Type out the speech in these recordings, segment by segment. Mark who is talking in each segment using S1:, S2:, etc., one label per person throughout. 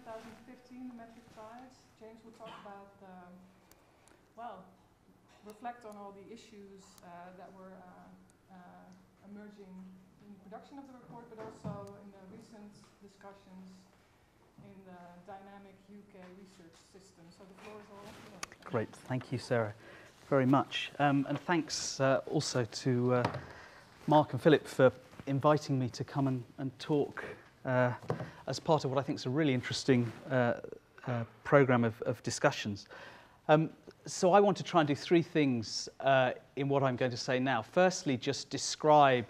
S1: 2015, the metric tides. James will talk about, um, well, reflect on all the issues uh, that were uh, uh, emerging in the production of the report, but also in the recent discussions in the dynamic UK research system. So the floor is all yours.
S2: Great, thank you, Sarah, very much. Um, and thanks uh, also to uh, Mark and Filip for inviting me to come and, and talk uh, as part of what I think is a really interesting uh, uh, program of, of discussions. Um, so I want to try and do three things uh, in what I'm going to say now. Firstly, just describe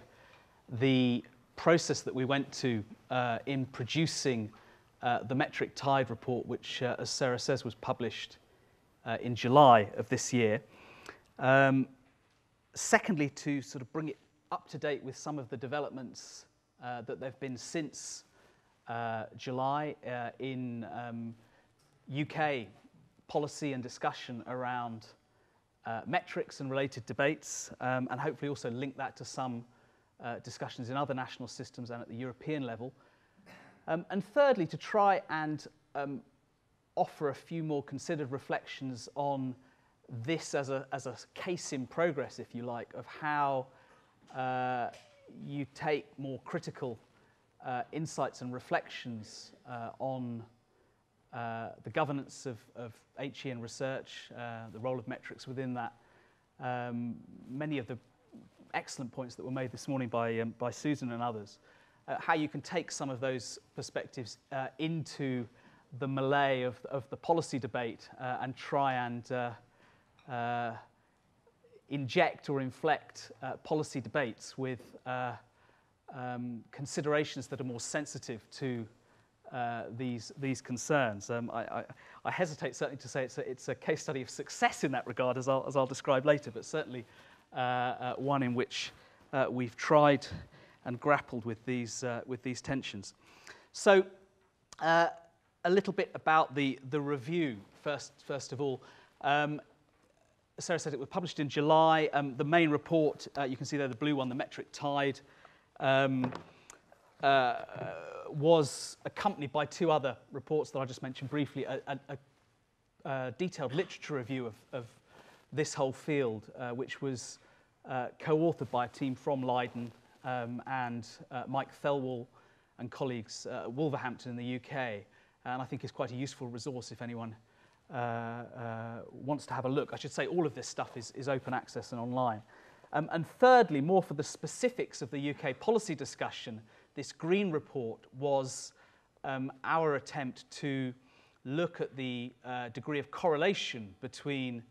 S2: the process that we went to uh, in producing uh, the metric tide report, which, uh, as Sarah says, was published uh, in July of this year. Um, secondly, to sort of bring it up to date with some of the developments uh, that there have been since uh, July uh, in um, UK policy and discussion around uh, metrics and related debates, um, and hopefully also link that to some uh, discussions in other national systems and at the European level. Um, and thirdly, to try and um, offer a few more considered reflections on this as a, as a case in progress, if you like, of how uh, you take more critical uh, insights and reflections uh, on uh, the governance of, of and research, uh, the role of metrics within that. Um, many of the excellent points that were made this morning by, um, by Susan and others, uh, how you can take some of those perspectives into the melee of, of the policy debate and try and inject or inflect uh, policy debates with uh, um, considerations that are more sensitive to uh, these, these concerns. Um, I, I, I hesitate certainly to say it's a, it's a case study of success in that regard, as I'll, as I'll describe later, but certainly uh, uh, one in which uh, we've tried and grappled with these, with these tensions. So, a little bit about the, the review, first, first of all. Um, Sarah said it was published in July. Um, the main report, uh, you can see there the blue one, the metric tide, um, uh, was accompanied by two other reports that I just mentioned briefly, a, a, a detailed literature review of, of this whole field, uh, which was uh, co-authored by a team from Leiden um, and uh, Mike Thelwall and colleagues uh, at Wolverhampton in the UK. And I think is quite a useful resource if anyone wants to have a look. I should say all of this stuff is, is open access and online. Um, and thirdly, more for the specifics of the UK policy discussion, this green report was um, our attempt to look at the uh, degree of correlation between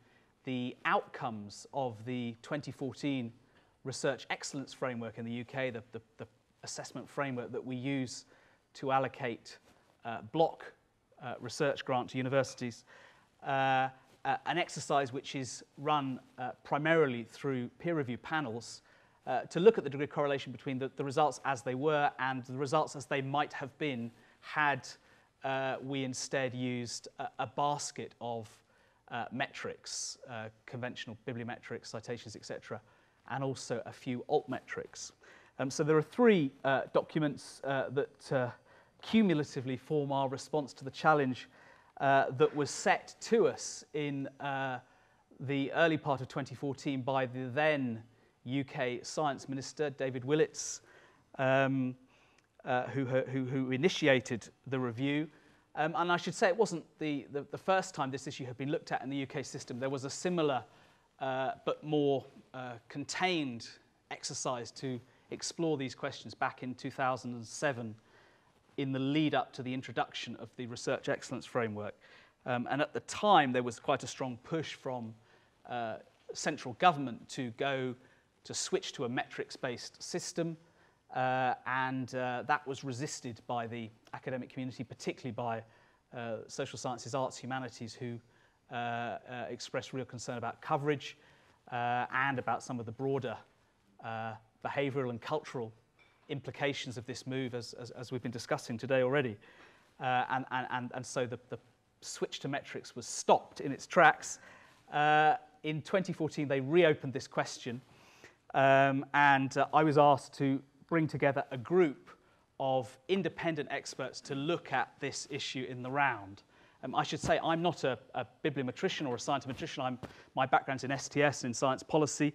S2: the outcomes of the 2014 Research Excellence Framework in the UK, the, the, the assessment framework that we use to allocate uh, block uh, research grant to universities, uh, an exercise which is run uh, primarily through peer review panels uh, to look at the degree of correlation between the, the results as they were and the results as they might have been had uh, we instead used a, a basket of metrics, conventional bibliometrics, citations, etc., and also a few altmetrics. Um, so there are three uh, documents uh, that uh, cumulatively form our response to the challenge uh, that was set to us in uh, the early part of 2014 by the then UK Science Minister, David Willetts, um, uh, who, who, who initiated the review. Um, and I should say it wasn't the, the, the first time this issue had been looked at in the UK system. There was a similar uh, but more uh, contained exercise to explore these questions back in 2007 in the lead up to the introduction of the Research Excellence Framework. Um, and at the time, there was quite a strong push from uh, central government to go to switch to a metrics-based system, uh, and uh, that was resisted by the academic community, particularly by uh, social sciences, arts, humanities, who uh, uh, expressed real concern about coverage and about some of the broader behavioural and cultural implications of this move, as, as, as we've been discussing today already. Uh, and, and, and so the, the switch to metrics was stopped in its tracks. Uh, in 2014, they reopened this question, um, and uh, I was asked to bring together a group of independent experts to look at this issue in the round. Um, I should say I'm not a, a bibliometrician or a scientometrician. I'm, my background's in STS, in science policy.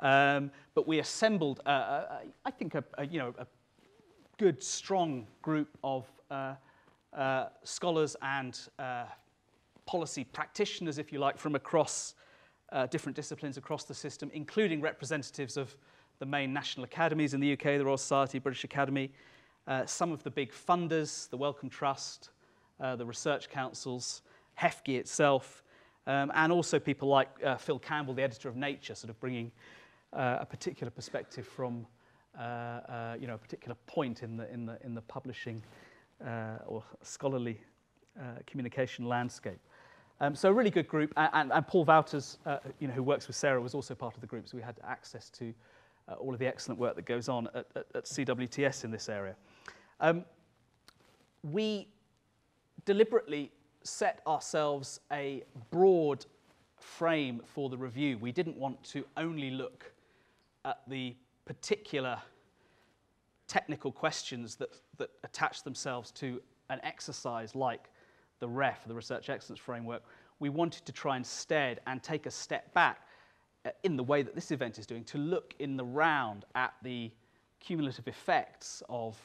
S2: Um, but we assembled, uh, uh, I think, a, a, you know, a good, strong group of uh, uh, scholars and uh, policy practitioners, if you like, from across uh, different disciplines across the system, including representatives of the main national academies in the UK, the Royal Society, British Academy, uh, some of the big funders, the Wellcome Trust, uh, the research councils, HEFCE itself, um, and also people like Phil Campbell, the editor of Nature, sort of bringing uh, a particular perspective from uh, uh, you know, a particular point in the, in the, in the publishing uh, or scholarly uh, communication landscape. Um, so a really good group, and, and Paul Wouters, uh, you know, who works with Sarah, was also part of the group, so we had access to all of the excellent work that goes on at, at, at CWTS in this area. Um, we deliberately set ourselves a broad frame for the review. We didn't want to only look at the particular technical questions that, that attach themselves to an exercise like the REF, the Research Excellence Framework, we wanted to try instead and take a step back uh, in the way that this event is doing to look in the round at the cumulative effects of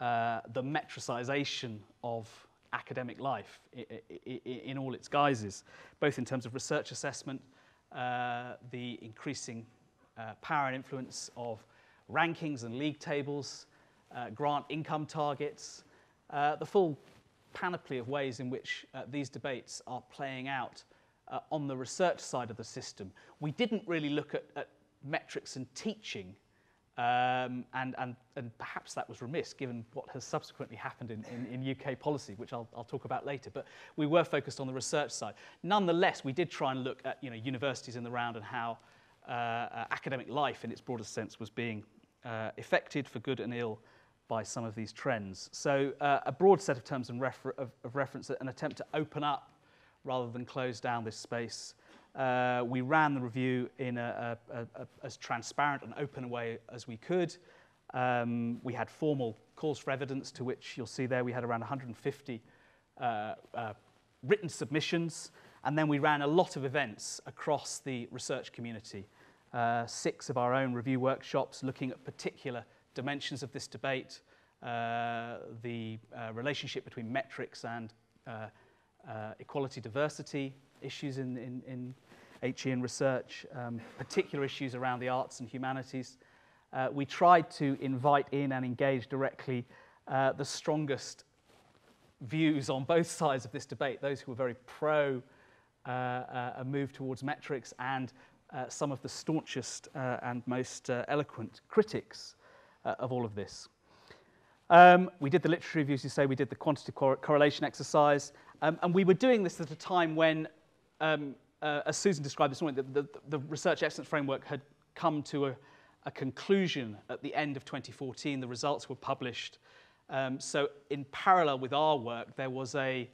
S2: uh, the metricization of academic life in all its guises, both in terms of research assessment, uh, the increasing uh, power and influence of rankings and league tables, uh, grant income targets, uh, the full panoply of ways in which uh, these debates are playing out uh, on the research side of the system. We didn't really look at, at metrics and teaching, um, and, and, and perhaps that was remiss given what has subsequently happened in, in, in UK policy, which I'll, I'll talk about later. But we were focused on the research side. Nonetheless, we did try and look at you know, universities in the round and how academic life in its broadest sense was being uh, affected for good and ill by some of these trends. So uh, a broad set of terms and refer of, of reference, an attempt to open up rather than close down this space. Uh, we ran the review in a, a, a, as transparent and open a way as we could. Um, we had formal calls for evidence to which you'll see there we had around 150 uh, uh, written submissions and then we ran a lot of events across the research community uh, six of our own review workshops looking at particular dimensions of this debate, uh, the uh, relationship between metrics and uh, uh, equality diversity issues in, in, in HE and research, um, particular issues around the arts and humanities. Uh, we tried to invite in and engage directly the strongest views on both sides of this debate, those who were very pro a move towards metrics and uh, some of the staunchest uh, and most uh, eloquent critics uh, of all of this. Um, we did the literary reviews, you say, we did the quantitative cor correlation exercise, um, and we were doing this at a time when, um, uh, as Susan described this morning, the, the, the Research Excellence Framework had come to a, a conclusion at the end of 2014. The results were published. Um, so in parallel with our work, there was a,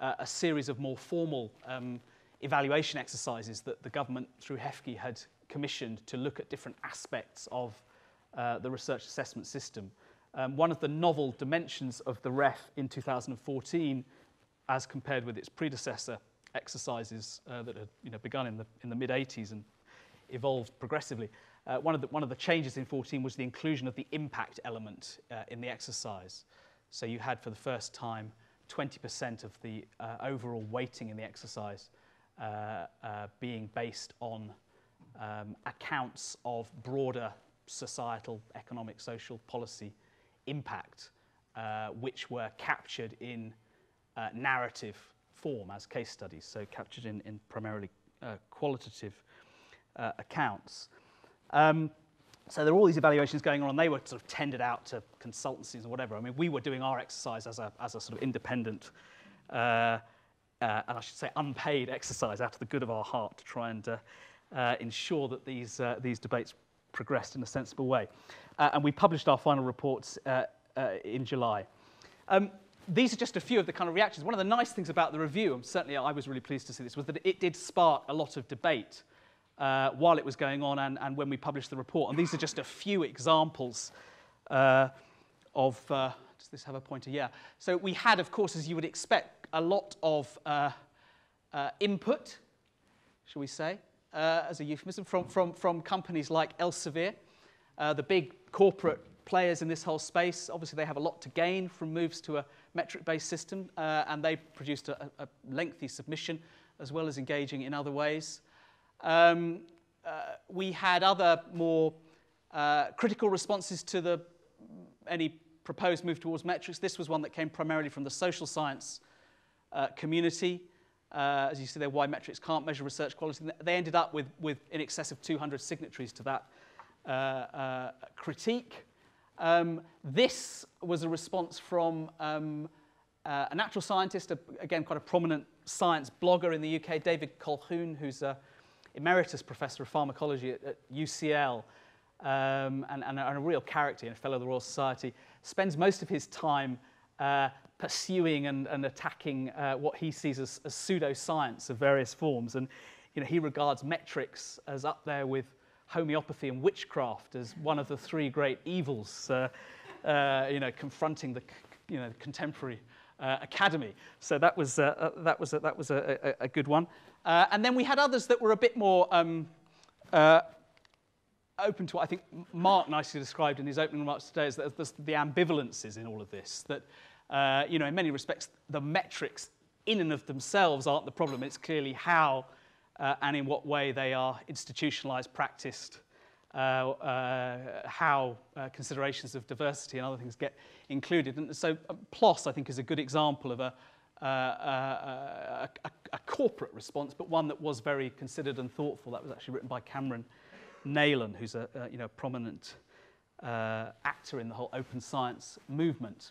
S2: uh, a series of more formal um, evaluation exercises that the government, through HEFCE, had commissioned to look at different aspects of uh, the research assessment system. Um, one of the novel dimensions of the REF in 2014, as compared with its predecessor exercises uh, that had you know, begun in the, in the mid-80s and evolved progressively, uh, one, of the, one of the changes in 14 was the inclusion of the impact element uh, in the exercise. So you had, for the first time, 20% of the uh, overall weighting in the exercise being based on um, accounts of broader societal, economic, social policy impact, uh, which were captured in uh, narrative form as case studies, so captured in, in primarily uh, qualitative uh, accounts. Um, so there are all these evaluations going on, and they were sort of tendered out to consultancies and whatever. I mean, we were doing our exercise as a, as a sort of independent uh, uh, and I should say unpaid exercise out of the good of our heart to try and uh, uh, ensure that these, uh, these debates progressed in a sensible way. Uh, and we published our final reports uh, in July. Um, these are just a few of the kind of reactions. One of the nice things about the review, and certainly I was really pleased to see this, was that it did spark a lot of debate while it was going on and, and when we published the report. And these are just a few examples of, does this have a pointer? Yeah. So we had, of course, as you would expect, a lot of uh, uh, input, shall we say, uh, as a euphemism, from, from, from companies like Elsevier, uh, the big corporate players in this whole space. Obviously, they have a lot to gain from moves to a metric-based system, uh, and they produced a, a, lengthy submission as well as engaging in other ways. Um, we had other more critical responses to the, any proposed move towards metrics. This was one that came primarily from the social science uh, community. Uh, as you see there, why metrics can't measure research quality. They ended up with, with in excess of 200 signatories to that uh, uh, critique. Um, this was a response from um, uh, a natural scientist, a, again, quite a prominent science blogger in the UK, David Colquhoun, who's a emeritus professor of pharmacology at, at UCL um, and, and, a, and, a, real character and a fellow of the Royal Society, spends most of his time uh, pursuing and, and attacking uh, what he sees as, as pseudoscience of various forms. And you know, he regards metrics as up there with homeopathy and witchcraft as one of the three great evils, uh, uh, you know, confronting the you know, contemporary uh, academy. So that was, uh, uh, that was, a, that was a, a, a good one. Uh, and then we had others that were a bit more um, open to what I think Mark nicely described in his opening remarks today is that the, the ambivalences in all of this. That, uh, you know, in many respects, the metrics in and of themselves aren't the problem. It's clearly how uh, and in what way they are institutionalized, practiced, uh, uh, how uh, considerations of diversity and other things get included. And so uh, PLOS, I think, is a good example of a, uh, a, a, a corporate response, but one that was very considered and thoughtful. That was actually written by Cameron Neylon, who's a, a you know, prominent uh, actor in the whole open science movement.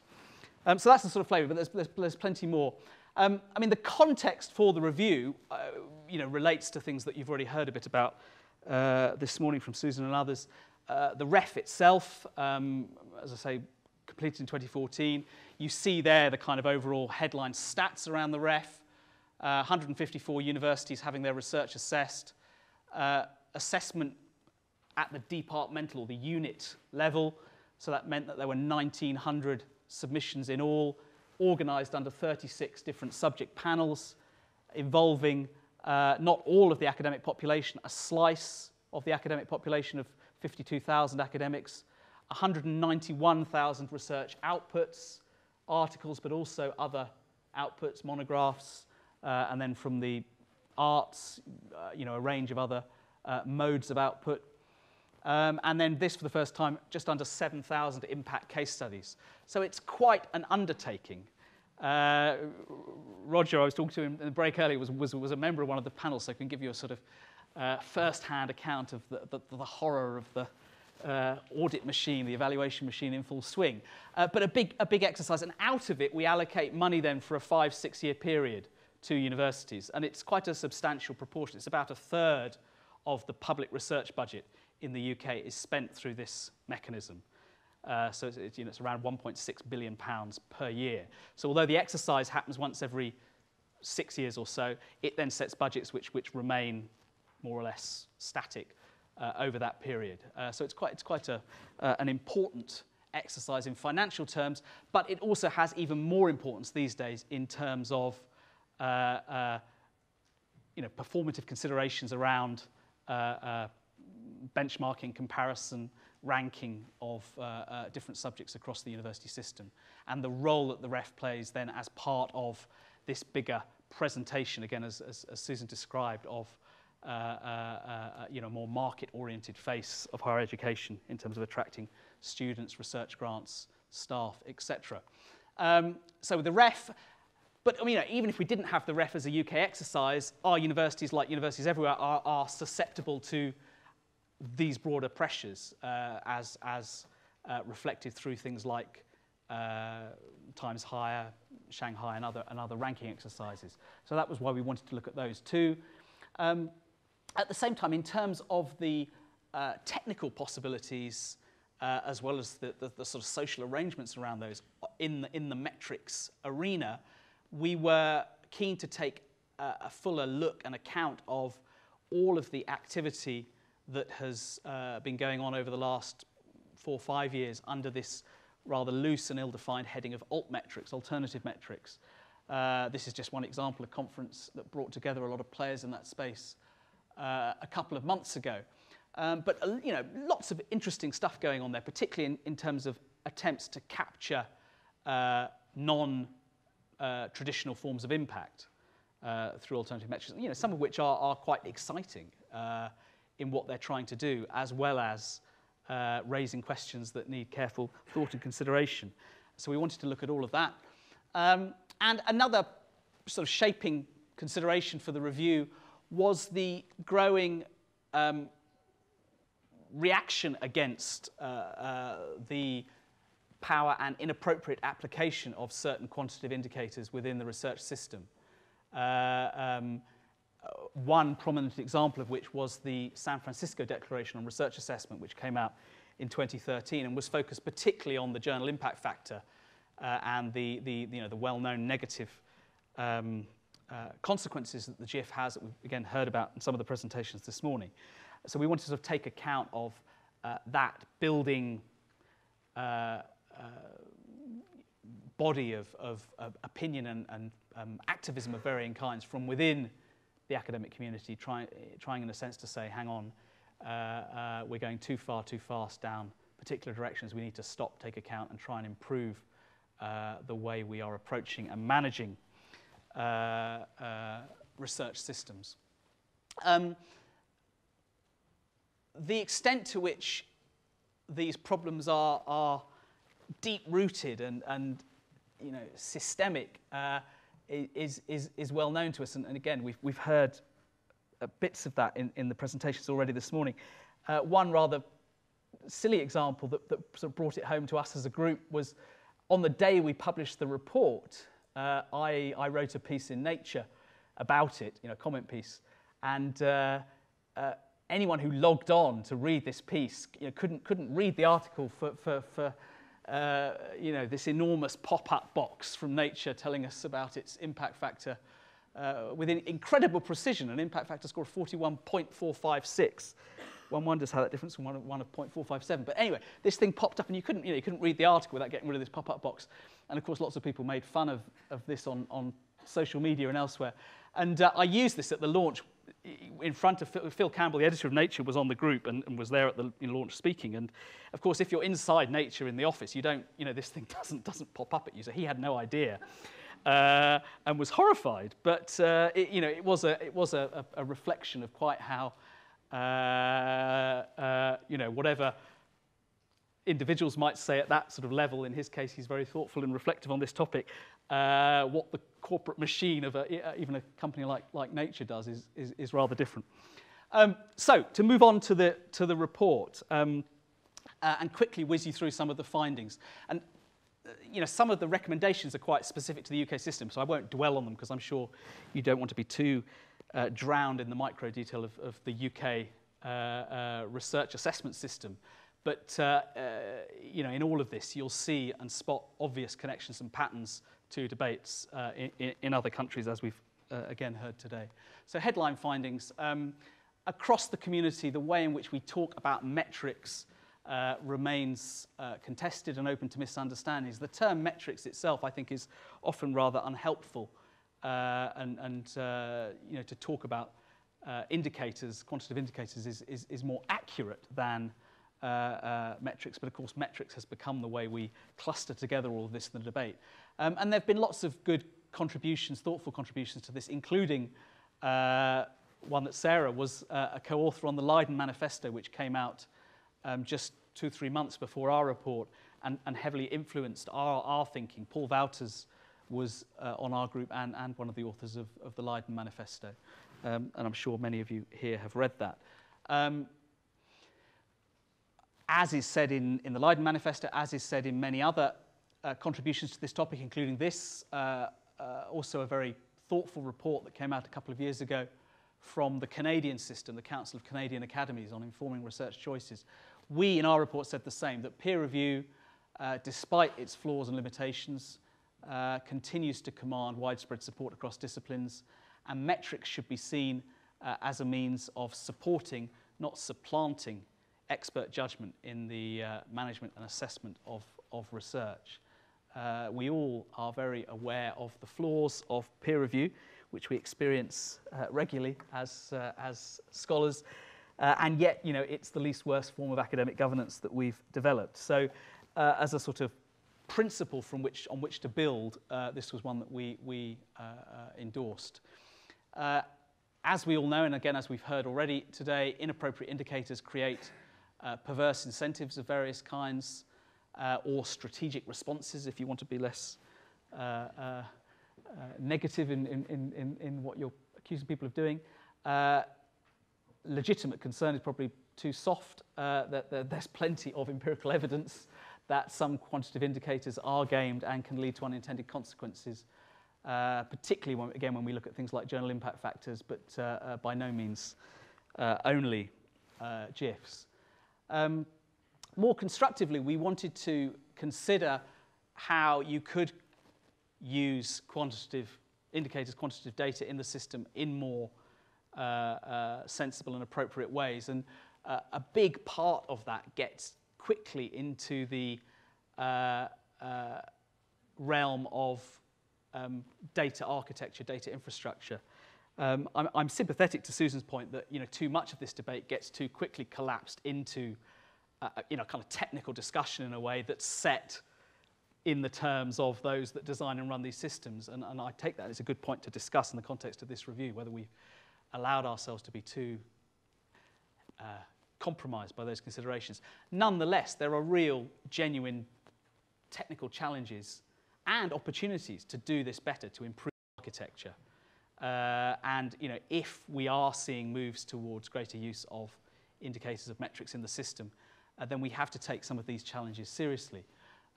S2: Um, so that's the sort of flavour, but there's, there's, there's plenty more. Um, I mean, the context for the review, uh, you know, relates to things that you've already heard a bit about uh, this morning from Susan and others. Uh, the REF itself, um, as I say, completed in 2014. You see there the kind of overall headline stats around the REF. Uh, 154 universities having their research assessed. Uh, assessment at the departmental or the unit level. So that meant that there were 1,900 submissions in all, organised under 36 different subject panels, involving uh, not all of the academic population, a slice of the academic population of 52,000 academics, 191,000 research outputs, articles, but also other outputs, monographs, uh, and then from the arts, uh, you know, a range of other uh, modes of output. Um, and then this, for the first time, just under 7,000 impact case studies. So it's quite an undertaking. Uh, Roger, I was talking to him in the break earlier, was, was, was a member of one of the panels, so I can give you a sort of uh, first-hand account of the, the, the horror of the uh, audit machine, the evaluation machine in full swing. Uh, but a big, a big exercise, and out of it we allocate money then for a five, six-year period to universities, and it's quite a substantial proportion. It's about a third of the public research budget in the UK is spent through this mechanism. Uh, so it's, it's, you know, it's around 1.6 billion pounds per year. So although the exercise happens once every six years or so, it then sets budgets which, which remain more or less static uh, over that period. Uh, so it's quite, it's quite a, uh, an important exercise in financial terms, but it also has even more importance these days in terms of uh, uh, you know, performative considerations around benchmarking, comparison, ranking of uh, uh, different subjects across the university system, and the role that the REF plays then as part of this bigger presentation, again, as, as, as Susan described, of uh, uh, uh, you know, more market-oriented face of higher education in terms of attracting students, research grants, staff, etc. Um, so with the REF, but I mean, even if we didn't have the REF as a UK exercise, our universities, like universities everywhere, are, are susceptible to these broader pressures uh, as, as uh, reflected through things like uh, Times Higher, Shanghai, and other, and other ranking exercises. So that was why we wanted to look at those too. Um, at the same time, in terms of the uh, technical possibilities, uh, as well as the, the, the, sort of social arrangements around those in the, in the metrics arena, we were keen to take a, a fuller look and account of all of the activity that has uh, been going on over the last four or five years under this rather loose and ill-defined heading of altmetrics, alternative metrics. Uh, this is just one example, of a conference that brought together a lot of players in that space uh, a couple of months ago. Um, but uh, you know, lots of interesting stuff going on there, particularly in, in terms of attempts to capture uh, non-traditional uh, forms of impact uh, through alternative metrics. You know, some of which are, are quite exciting in what they're trying to do, as well as uh, raising questions that need careful thought and consideration. So we wanted to look at all of that. Um, and another sort of shaping consideration for the review was the growing um, reaction against uh, uh, the power and inappropriate application of certain quantitative indicators within the research system. Uh, um, one prominent example of which was the San Francisco Declaration on Research Assessment, which came out in 2013 and was focused particularly on the journal impact factor uh, and the, the, you know, the well-known negative um, uh, consequences that the GIF has that we've again heard about in some of the presentations this morning. So we wanted to sort of take account of uh, that building uh, uh body of, of, of, opinion and, and um, activism of varying kinds from within the academic community, try, trying in a sense to say, hang on, uh, uh, we're going too far, too fast down particular directions. We need to stop, take account, and try and improve uh, the way we are approaching and managing uh, uh, research systems. Um, the extent to which these problems are, are deep-rooted and, and you know, systemic uh, is, is, is well known to us. And, and again, we've, we've heard uh, bits of that in, in the presentations already this morning. Uh, one rather silly example that, that sort of brought it home to us as a group was on the day we published the report, uh, I, I wrote a piece in Nature about it, you know, a comment piece. And uh, uh, anyone who logged on to read this piece you know, couldn't, couldn't read the article for, for, for uh, you know, this enormous pop-up box from Nature telling us about its impact factor uh, with incredible precision, an impact factor score of 41.456. One wonders how that difference from one one of 0.457. But anyway, this thing popped up and you couldn't, you know, you couldn't read the article without getting rid of this pop-up box. And of course, lots of people made fun of, of this on, on social media and elsewhere. And uh, I used this at the launch in front of Phil, Campbell, the editor of Nature, was on the group and, and was there at the launch speaking. And of course, if you're inside Nature in the office, you don't, you know, this thing doesn't, doesn't pop up at you. So he had no idea uh, and was horrified. But, uh, it, you know, it was, a, it was a, a, a reflection of quite how, uh, uh you know, whatever individuals might say at that sort of level, in his case, he's very thoughtful and reflective on this topic, uh, what the corporate machine of a, uh, even a company like, like Nature does is, is, is rather different. Um, so, to move on to the, to the report um, uh, and quickly whiz you through some of the findings. And, uh, you know, some of the recommendations are quite specific to the UK system, so I won't dwell on them because I'm sure you don't want to be too uh, drowned in the micro detail of, of the UK uh, research assessment system. But uh, uh, you know, in all of this, you'll see and spot obvious connections and patterns to debates uh, in, in, other countries, as we've uh, again heard today. So headline findings. Um, across the community, the way in which we talk about metrics uh, remains uh, contested and open to misunderstandings. The term metrics itself, I think, is often rather unhelpful uh, and, and uh, you know, to talk about indicators, quantitative indicators, is, is, is more accurate than uh, uh, metrics, but of course metrics has become the way we cluster together all of this in the debate. Um, and there have been lots of good contributions, thoughtful contributions to this, including uh, one that Sarah was uh, a co-author on the Leiden Manifesto, which came out um, just two, three months before our report and, and heavily influenced our, our thinking. Paul Wouters was uh, on our group and, and one of the authors of, of the Leiden Manifesto. Um, and I'm sure many of you here have read that. Um, as is said in, in the Leiden Manifesto, as is said in many other uh, contributions to this topic, including this, uh, uh, also a very thoughtful report that came out a couple of years ago from the Canadian system, the Council of Canadian Academies on Informing Research Choices. We, in our report, said the same, that peer review, uh, despite its flaws and limitations, uh, continues to command widespread support across disciplines, and metrics should be seen uh, as a means of supporting, not supplanting, expert judgment in the uh, management and assessment of, of research. Uh, we all are very aware of the flaws of peer review, which we experience uh, regularly as, uh, as scholars, uh, and yet, you know, it's the least worst form of academic governance that we've developed. So, uh, as a sort of principle from which, on which to build, this was one that we, we endorsed. As we all know, and again, as we've heard already today, inappropriate indicators create uh, perverse incentives of various kinds uh, or strategic responses, if you want to be less uh, uh, uh, negative in, in, in, in what you're accusing people of doing. Legitimate concern is probably too soft. That, that there's plenty of empirical evidence that some quantitative indicators are gamed and can lead to unintended consequences, uh, particularly when, again when we look at things like journal impact factors, but uh, uh, by no means only GIFs. Um, more constructively, we wanted to consider how you could use quantitative indicators, quantitative data in the system in more uh, uh, sensible and appropriate ways. And uh, a big part of that gets quickly into the uh, uh, realm of um, data architecture, data infrastructure. Um, I'm, I'm sympathetic to Susan's point that you know too much of this debate gets too quickly collapsed into uh, you know kind of technical discussion in a way that's set in the terms of those that design and run these systems. And, and I take that as a good point to discuss in the context of this review, whether we've allowed ourselves to be too uh, compromised by those considerations. Nonetheless, there are real, genuine technical challenges and opportunities to do this better, to improve architecture. Uh, and you know, if we are seeing moves towards greater use of indicators of metrics in the system, uh, then we have to take some of these challenges seriously.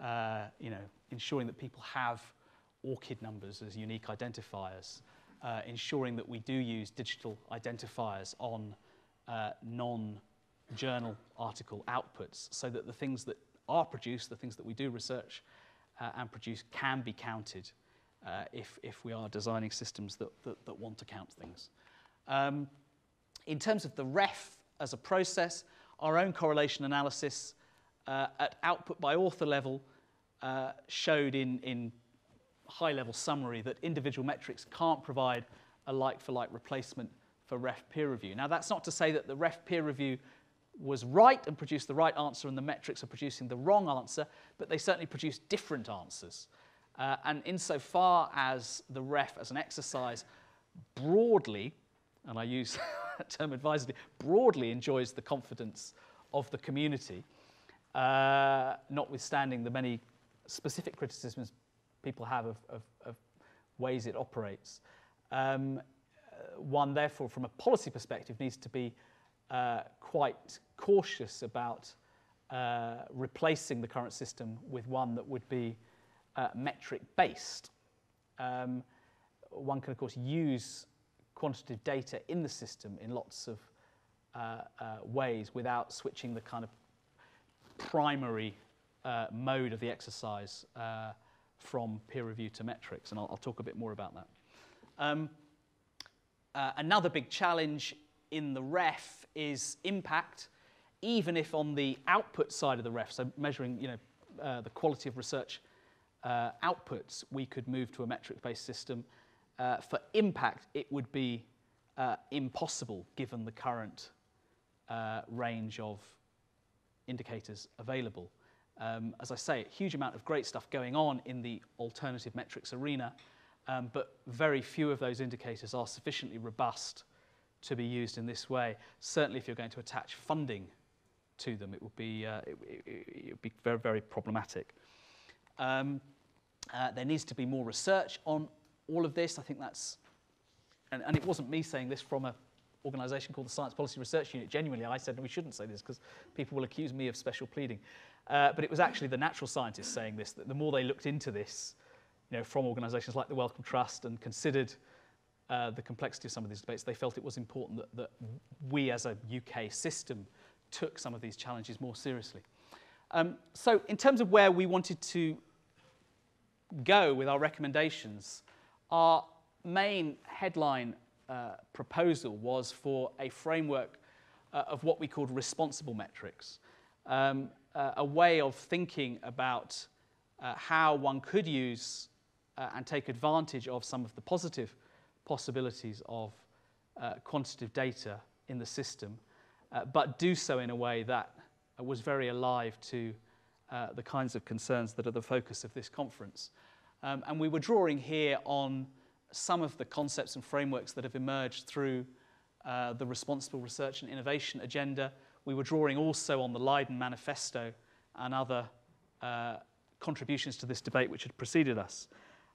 S2: Uh, you know, ensuring that people have ORCID numbers as unique identifiers, uh, ensuring that we do use digital identifiers on uh, non-journal article outputs so that the things that are produced, the things that we do research uh, and produce can be counted uh, if, if we are designing systems that, that, that want to count things. Um, in terms of the ref as a process, our own correlation analysis uh, at output by author level uh, showed in, in high level summary that individual metrics can't provide a like for like replacement for ref peer review. Now, that's not to say that the ref peer review was right and produced the right answer and the metrics are producing the wrong answer, but they certainly produce different answers. Uh, and insofar as the ref as an exercise broadly, and I use that term advisedly, broadly enjoys the confidence of the community, uh, notwithstanding the many specific criticisms people have of, of, of ways it operates. Um, uh, one, therefore, from a policy perspective, needs to be uh, quite cautious about uh, replacing the current system with one that would be uh, metric based. Um, one can, of course, use quantitative data in the system in lots of uh, uh, ways without switching the kind of primary uh, mode of the exercise uh, from peer review to metrics, and I'll, I'll talk a bit more about that. Um, uh, another big challenge in the ref is impact, even if on the output side of the ref, so measuring you know, the quality of research uh, outputs, we could move to a metric-based system. Uh, for impact, it would be uh, impossible given the current uh, range of indicators available. Um, as I say, a huge amount of great stuff going on in the alternative metrics arena, um, but very few of those indicators are sufficiently robust to be used in this way. Certainly, if you're going to attach funding to them, it would be, uh, it, it, it would be very, very problematic. Um, uh, there needs to be more research on all of this. I think that's, and, and it wasn't me saying this from an organisation called the Science Policy Research Unit. Genuinely, I said we shouldn't say this because people will accuse me of special pleading. Uh, but it was actually the natural scientists saying this, that the more they looked into this, you know, from organisations like the Wellcome Trust and considered uh, the complexity of some of these debates, they felt it was important that, that we as a UK system took some of these challenges more seriously. Um, so in terms of where we wanted to go with our recommendations, our main headline uh, proposal was for a framework uh, of what we called responsible metrics, um, uh, a way of thinking about uh, how one could use uh, and take advantage of some of the positive possibilities of uh, quantitative data in the system, but do so in a way that was very alive to uh, the kinds of concerns that are the focus of this conference. Um, and we were drawing here on some of the concepts and frameworks that have emerged through uh, the Responsible Research and Innovation Agenda. We were drawing also on the Leiden Manifesto and other uh, contributions to this debate which had preceded us.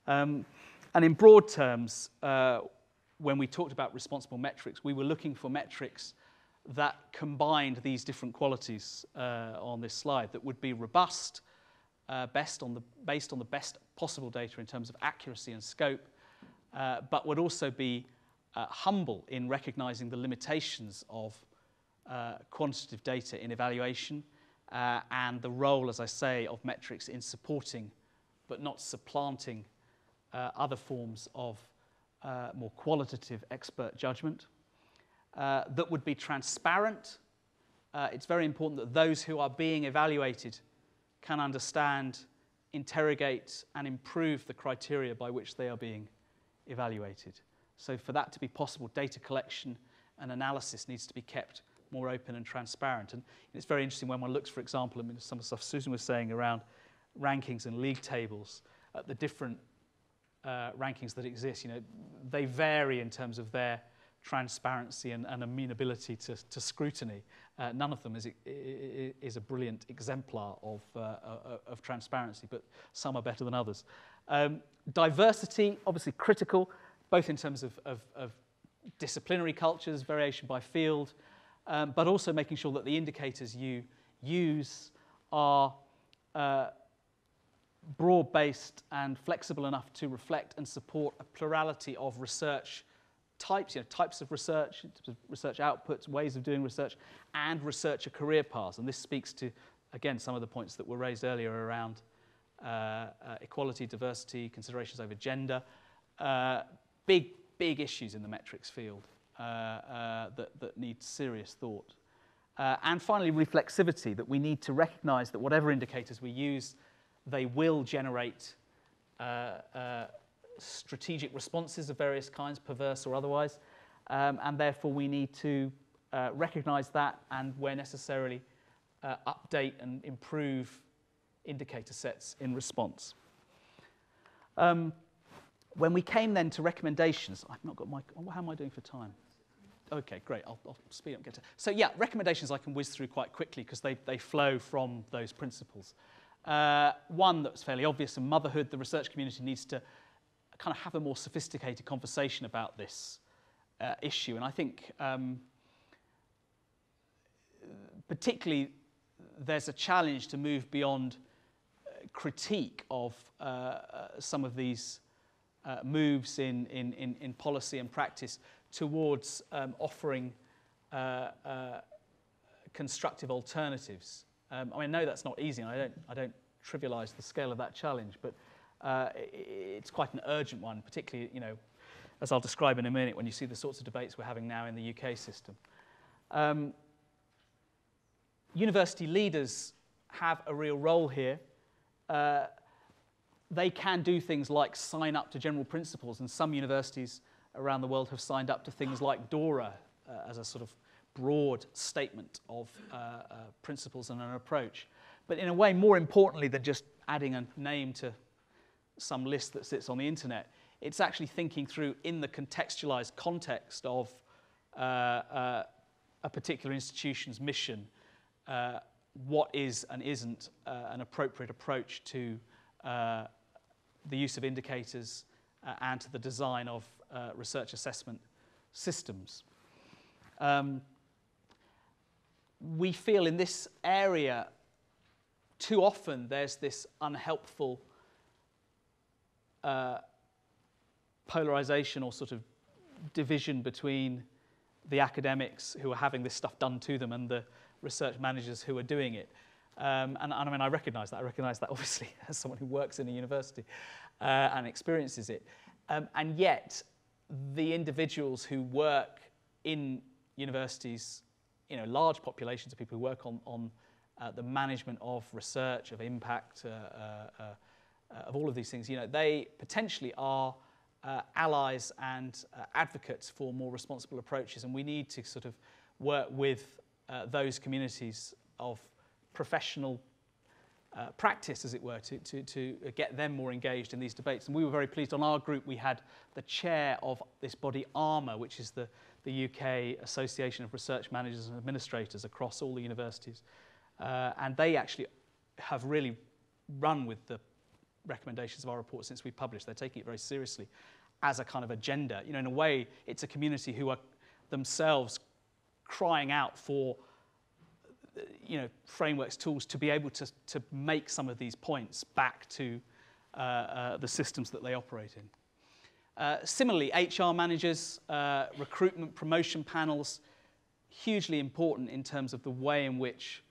S2: Um, and in broad terms, uh, when we talked about responsible metrics, we were looking for metrics that combined these different qualities uh, on this slide that would be robust, uh, best on the, based on the best possible data in terms of accuracy and scope, uh, but would also be uh, humble in recognizing the limitations of uh, quantitative data in evaluation uh, and the role, as I say, of metrics in supporting but not supplanting other forms of more qualitative expert judgment uh, that would be transparent. Uh, it's very important that those who are being evaluated can understand, interrogate, and improve the criteria by which they are being evaluated. So, for that to be possible, data collection and analysis needs to be kept more open and transparent. And it's very interesting when one looks, for example, I mean, some of the stuff Susan was saying around rankings and league tables, at the different uh, rankings that exist, you know, they vary in terms of their transparency and, and amenability to, to scrutiny. Uh, none of them is, is a brilliant exemplar of, uh, uh, of transparency, but some are better than others. Um, diversity, obviously critical, both in terms of, of, of disciplinary cultures, variation by field, um, but also making sure that the indicators you use are uh, broad-based and flexible enough to reflect and support a plurality of research types, you know, types of research, research outputs, ways of doing research, and researcher career paths. And this speaks to, again, some of the points that were raised earlier around uh, uh, equality, diversity, considerations over gender. Uh, big, big issues in the metrics field uh, uh, that, that need serious thought. Uh, and finally, reflexivity, that we need to recognize that whatever indicators we use, they will generate strategic responses of various kinds, perverse or otherwise, um, and therefore we need to uh, recognize that and, where necessarily, uh, update and improve indicator sets in response. Um, when we came then to recommendations, I've not got my, oh, how am I doing for time? Okay, great, I'll, I'll speed up get to So yeah, recommendations I can whiz through quite quickly because they, they flow from those principles. Uh, one that's fairly obvious in motherhood, the research community needs to kind of have a more sophisticated conversation about this uh, issue. And I think um, particularly there's a challenge to move beyond uh, critique of uh, uh, some of these uh, moves in, in, in, in, policy and practice towards um, offering uh, constructive alternatives. Um, I mean, I know that's not easy, and I don't, I don't trivialize the scale of that challenge, but uh, it's quite an urgent one, particularly, you know, as I'll describe in a minute when you see the sorts of debates we're having now in the UK system. Um, university leaders have a real role here. Uh, they can do things like sign up to general principles, and some universities around the world have signed up to things like DORA uh, as a sort of broad statement of uh, uh, principles and an approach. But in a way, more importantly than just adding a name to some list that sits on the internet. It's actually thinking through in the contextualized context of uh, uh, a particular institution's mission, uh, what is and isn't uh, an appropriate approach to uh, the use of indicators uh, and to the design of research assessment systems. Um, we feel in this area, too often there's this unhelpful uh, polarization or sort of division between the academics who are having this stuff done to them and the research managers who are doing it. Um, and, and, I mean, I recognize that. I recognize that obviously as someone who works in a university uh, and experiences it. Um, and yet, the individuals who work in universities you know, large populations of people who work on, on uh, the management of research, of impact, uh, uh, uh, of all of these things, you know, they potentially are uh, allies and uh, advocates for more responsible approaches. And we need to sort of work with uh, those communities of professional uh, practice, as it were, to, to, to get them more engaged in these debates. And we were very pleased. On our group, we had the chair of this body, ARMA, which is the, the UK Association of Research Managers and Administrators across all the universities. Uh, and they actually have really run with the recommendations of our report since we published. They're taking it very seriously as a kind of agenda. You know, in a way, it's a community who are themselves crying out for you know, frameworks, tools to be able to, to make some of these points back to uh, uh, the systems that they operate in. Uh, similarly, HR managers, uh, recruitment promotion panels, hugely important in terms of the way in which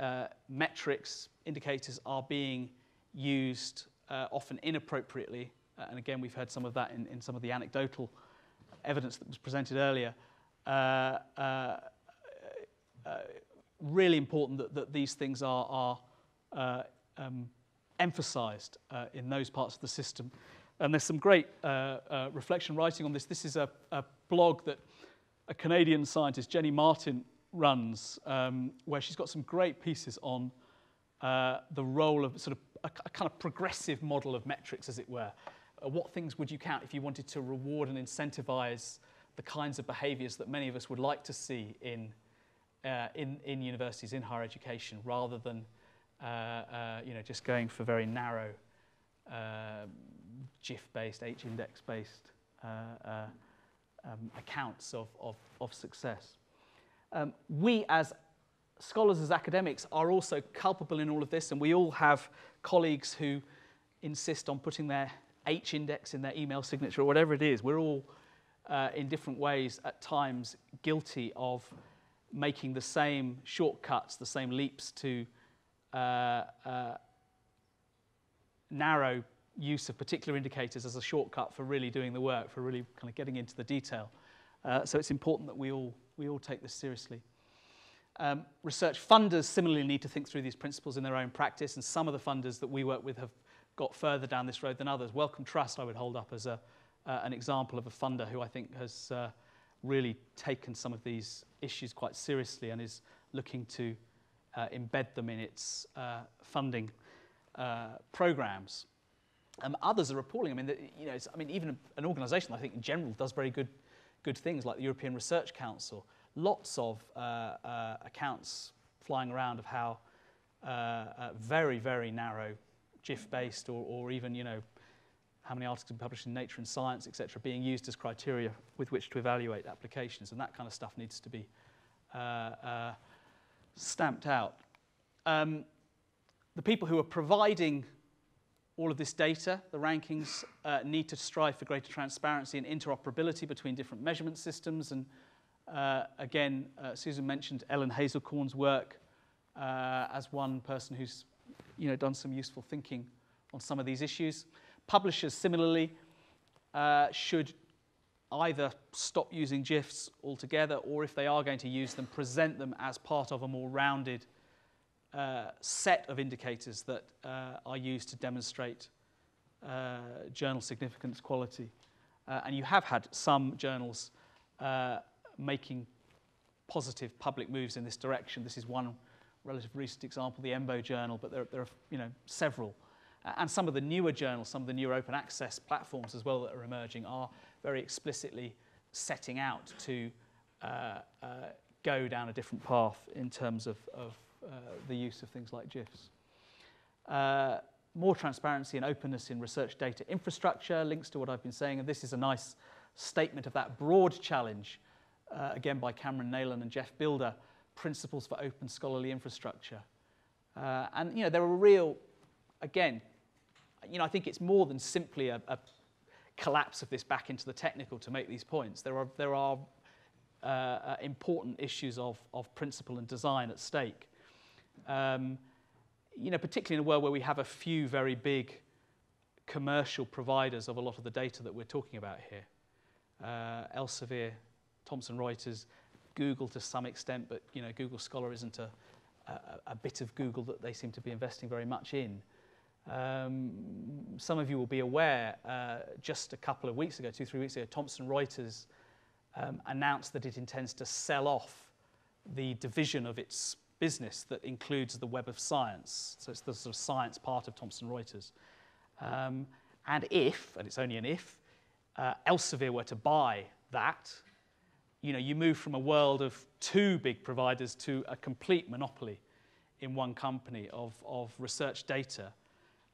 S2: uh, metrics, indicators are being used uh, often inappropriately. Uh, and again, we've heard some of that in, in some of the anecdotal evidence that was presented earlier. Uh, uh, uh, really important that, that these things are, are um, emphasized in those parts of the system. And there's some great reflection writing on this. This is a, a blog that a Canadian scientist, Jenny Martin, runs, um, where she's got some great pieces on uh, the role of sort of a, a kind of progressive model of metrics, as it were. Uh, what things would you count if you wanted to reward and incentivize the kinds of behaviors that many of us would like to see in, uh, in, in universities, in higher education, rather than uh, uh, you know, just going for very narrow uh, JIF-based, H-index-based uh, uh, um, accounts of, of, of success. Um, we as scholars, as academics, are also culpable in all of this, and we all have colleagues who insist on putting their H index in their email signature or whatever it is. We're all, uh, in different ways, at times guilty of making the same shortcuts, the same leaps to uh, uh, narrow use of particular indicators as a shortcut for really doing the work, for really kind of getting into the detail. Uh, so it's important that we all, we all take this seriously. Um, research funders similarly need to think through these principles in their own practice, and some of the funders that we work with have got further down this road than others. Wellcome Trust, I would hold up as a, uh, an example of a funder who I think has uh, really taken some of these issues quite seriously and is looking to uh, embed them in its uh, funding uh, programs. Um, others are appalling. I mean, the, you know, I mean, even an organisation I think in general does very good, good things, like the European Research Council. Lots of uh, uh, accounts flying around of how uh, very, very narrow JIF-based or, or even, you know, how many articles published in Nature and Science, etc., being used as criteria with which to evaluate applications, and that kind of stuff needs to be uh, uh, stamped out. Um, the people who are providing all of this data, the rankings, uh, need to strive for greater transparency and interoperability between different measurement systems. And uh, again, uh, Susan mentioned Ellen Hazelkorn's work uh, as one person who's you know, done some useful thinking on some of these issues. Publishers, similarly, uh, should either stop using JIFs altogether or if they are going to use them, present them as part of a more rounded uh, set of indicators that uh, are used to demonstrate journal significance quality. And you have had some journals uh, making positive public moves in this direction. This is one relatively recent example, the EMBO journal, but there, there are you know, several. and some of the newer journals, some of the newer open access platforms as well that are emerging are very explicitly setting out to uh, uh, go down a different path in terms of, of uh, the use of things like JIFs. Uh, more transparency and openness in research data infrastructure links to what I've been saying, and this is a nice statement of that broad challenge, uh, again by Cameron Neylon and Geoff Bilder, principles for open scholarly infrastructure. Uh, and, you know, there are real, again, you know, I think it's more than simply a, a collapse of this back into the technical to make these points. There are, there are uh, uh, important issues of, of principle and design at stake. Um, you know, particularly in a world where we have a few very big commercial providers of a lot of the data that we're talking about here. Uh, Elsevier, Thomson Reuters, Google to some extent, but you know, Google Scholar isn't a, a, a bit of Google that they seem to be investing very much in. Um, some of you will be aware, uh, just a couple of weeks ago, two, three weeks ago, Thomson Reuters um, announced that it intends to sell off the division of its business that includes the Web of Science. So it's the sort of science part of Thomson Reuters. Um, and if, and it's only an if, uh, Elsevier were to buy that, you know, you move from a world of two big providers to a complete monopoly in one company of, of research data.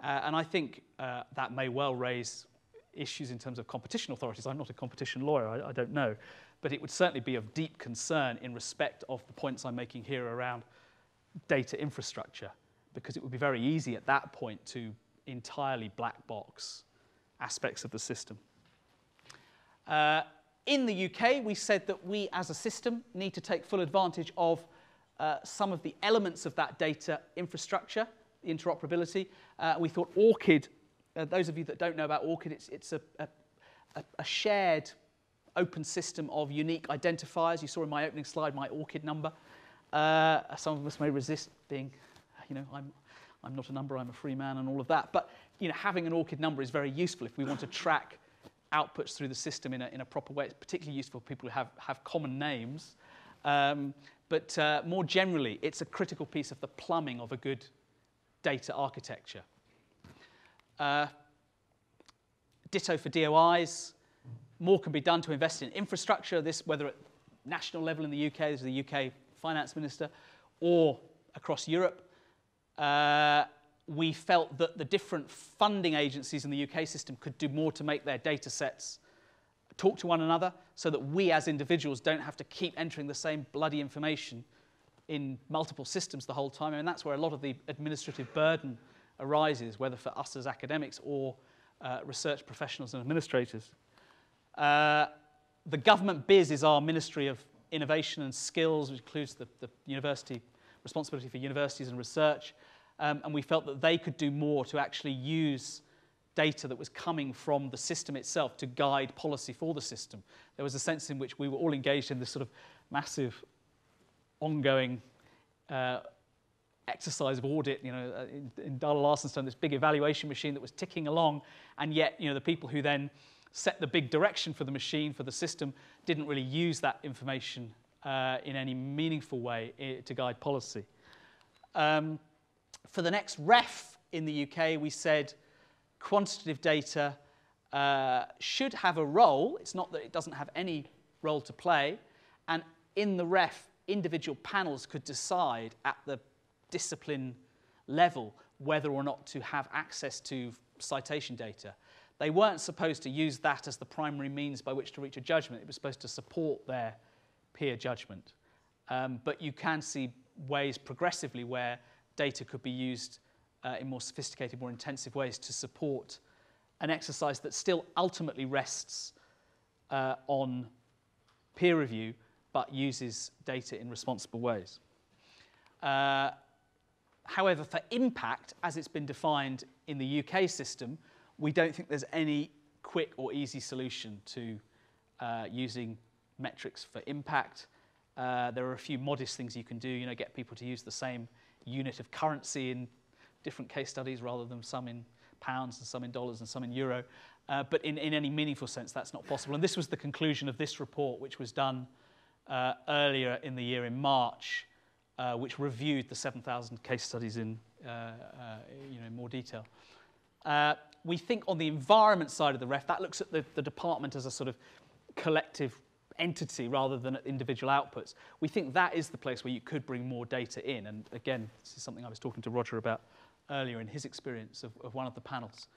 S2: Uh, and I think uh, that may well raise issues in terms of competition authorities. I'm not a competition lawyer, I, I don't know. But it would certainly be of deep concern in respect of the points I'm making here around data infrastructure, because it would be very easy at that point to entirely black box aspects of the system. Uh, in the UK, we said that we as a system need to take full advantage of uh, some of the elements of that data infrastructure, the interoperability. Uh, we thought ORCID, uh, those of you that don't know about ORCID, it's, it's a, a, a, shared open system of unique identifiers. You saw in my opening slide my ORCID number. Uh, some of us may resist being, you know, I'm, I'm not a number, I'm a free man and all of that. But, you know, having an ORCID number is very useful if we want to track outputs through the system in a, in a proper way. It's particularly useful for people who have, have common names. Um, but uh, more generally, it's a critical piece of the plumbing of a good data architecture. Uh, ditto for DOIs. More can be done to invest in infrastructure, this whether at national level in the UK, there's the UK finance minister, or across Europe. Uh, we felt that the different funding agencies in the UK system could do more to make their data sets talk to one another so that we as individuals don't have to keep entering the same bloody information in multiple systems the whole time. I and mean, that's where a lot of the administrative burden arises, whether for us as academics or uh, research professionals and administrators. Uh, the government BIS is our Ministry of Innovation and Skills, which includes the, the university responsibility for universities and research um, and we felt that they could do more to actually use data that was coming from the system itself to guide policy for the system. There was a sense in which we were all engaged in this sort of massive, ongoing uh, exercise of audit. You know, uh, in, in Dahler-Larsen's this big evaluation machine that was ticking along, and yet, you know, the people who then set the big direction for the machine, for the system, didn't really use that information uh, in any meaningful way eh, to guide policy. Um, for the next ref in the UK, we said quantitative data uh, should have a role. It's not that it doesn't have any role to play. And in the ref, individual panels could decide at the discipline level whether or not to have access to citation data. They weren't supposed to use that as the primary means by which to reach a judgment. It was supposed to support their peer judgment. Um, but you can see ways progressively where data could be used uh, in more sophisticated, more intensive ways to support an exercise that still ultimately rests uh, on peer review but uses data in responsible ways. Uh, however, for impact, as it's been defined in the UK system, we don't think there's any quick or easy solution to uh, using metrics for impact. Uh, there are a few modest things you can do, you know, get people to use the same unit of currency in different case studies rather than some in pounds and some in dollars and some in euro. Uh, but in, in any meaningful sense, that's not possible. And this was the conclusion of this report, which was done uh, earlier in the year in March, uh, which reviewed the 7,000 case studies in, uh, uh, you know, more detail. Uh, we think on the environment side of the ref, that looks at the, the department as a sort of collective entity rather than at individual outputs. We think that is the place where you could bring more data in. And again, this is something I was talking to Roger about earlier in his experience of, of one of the panels.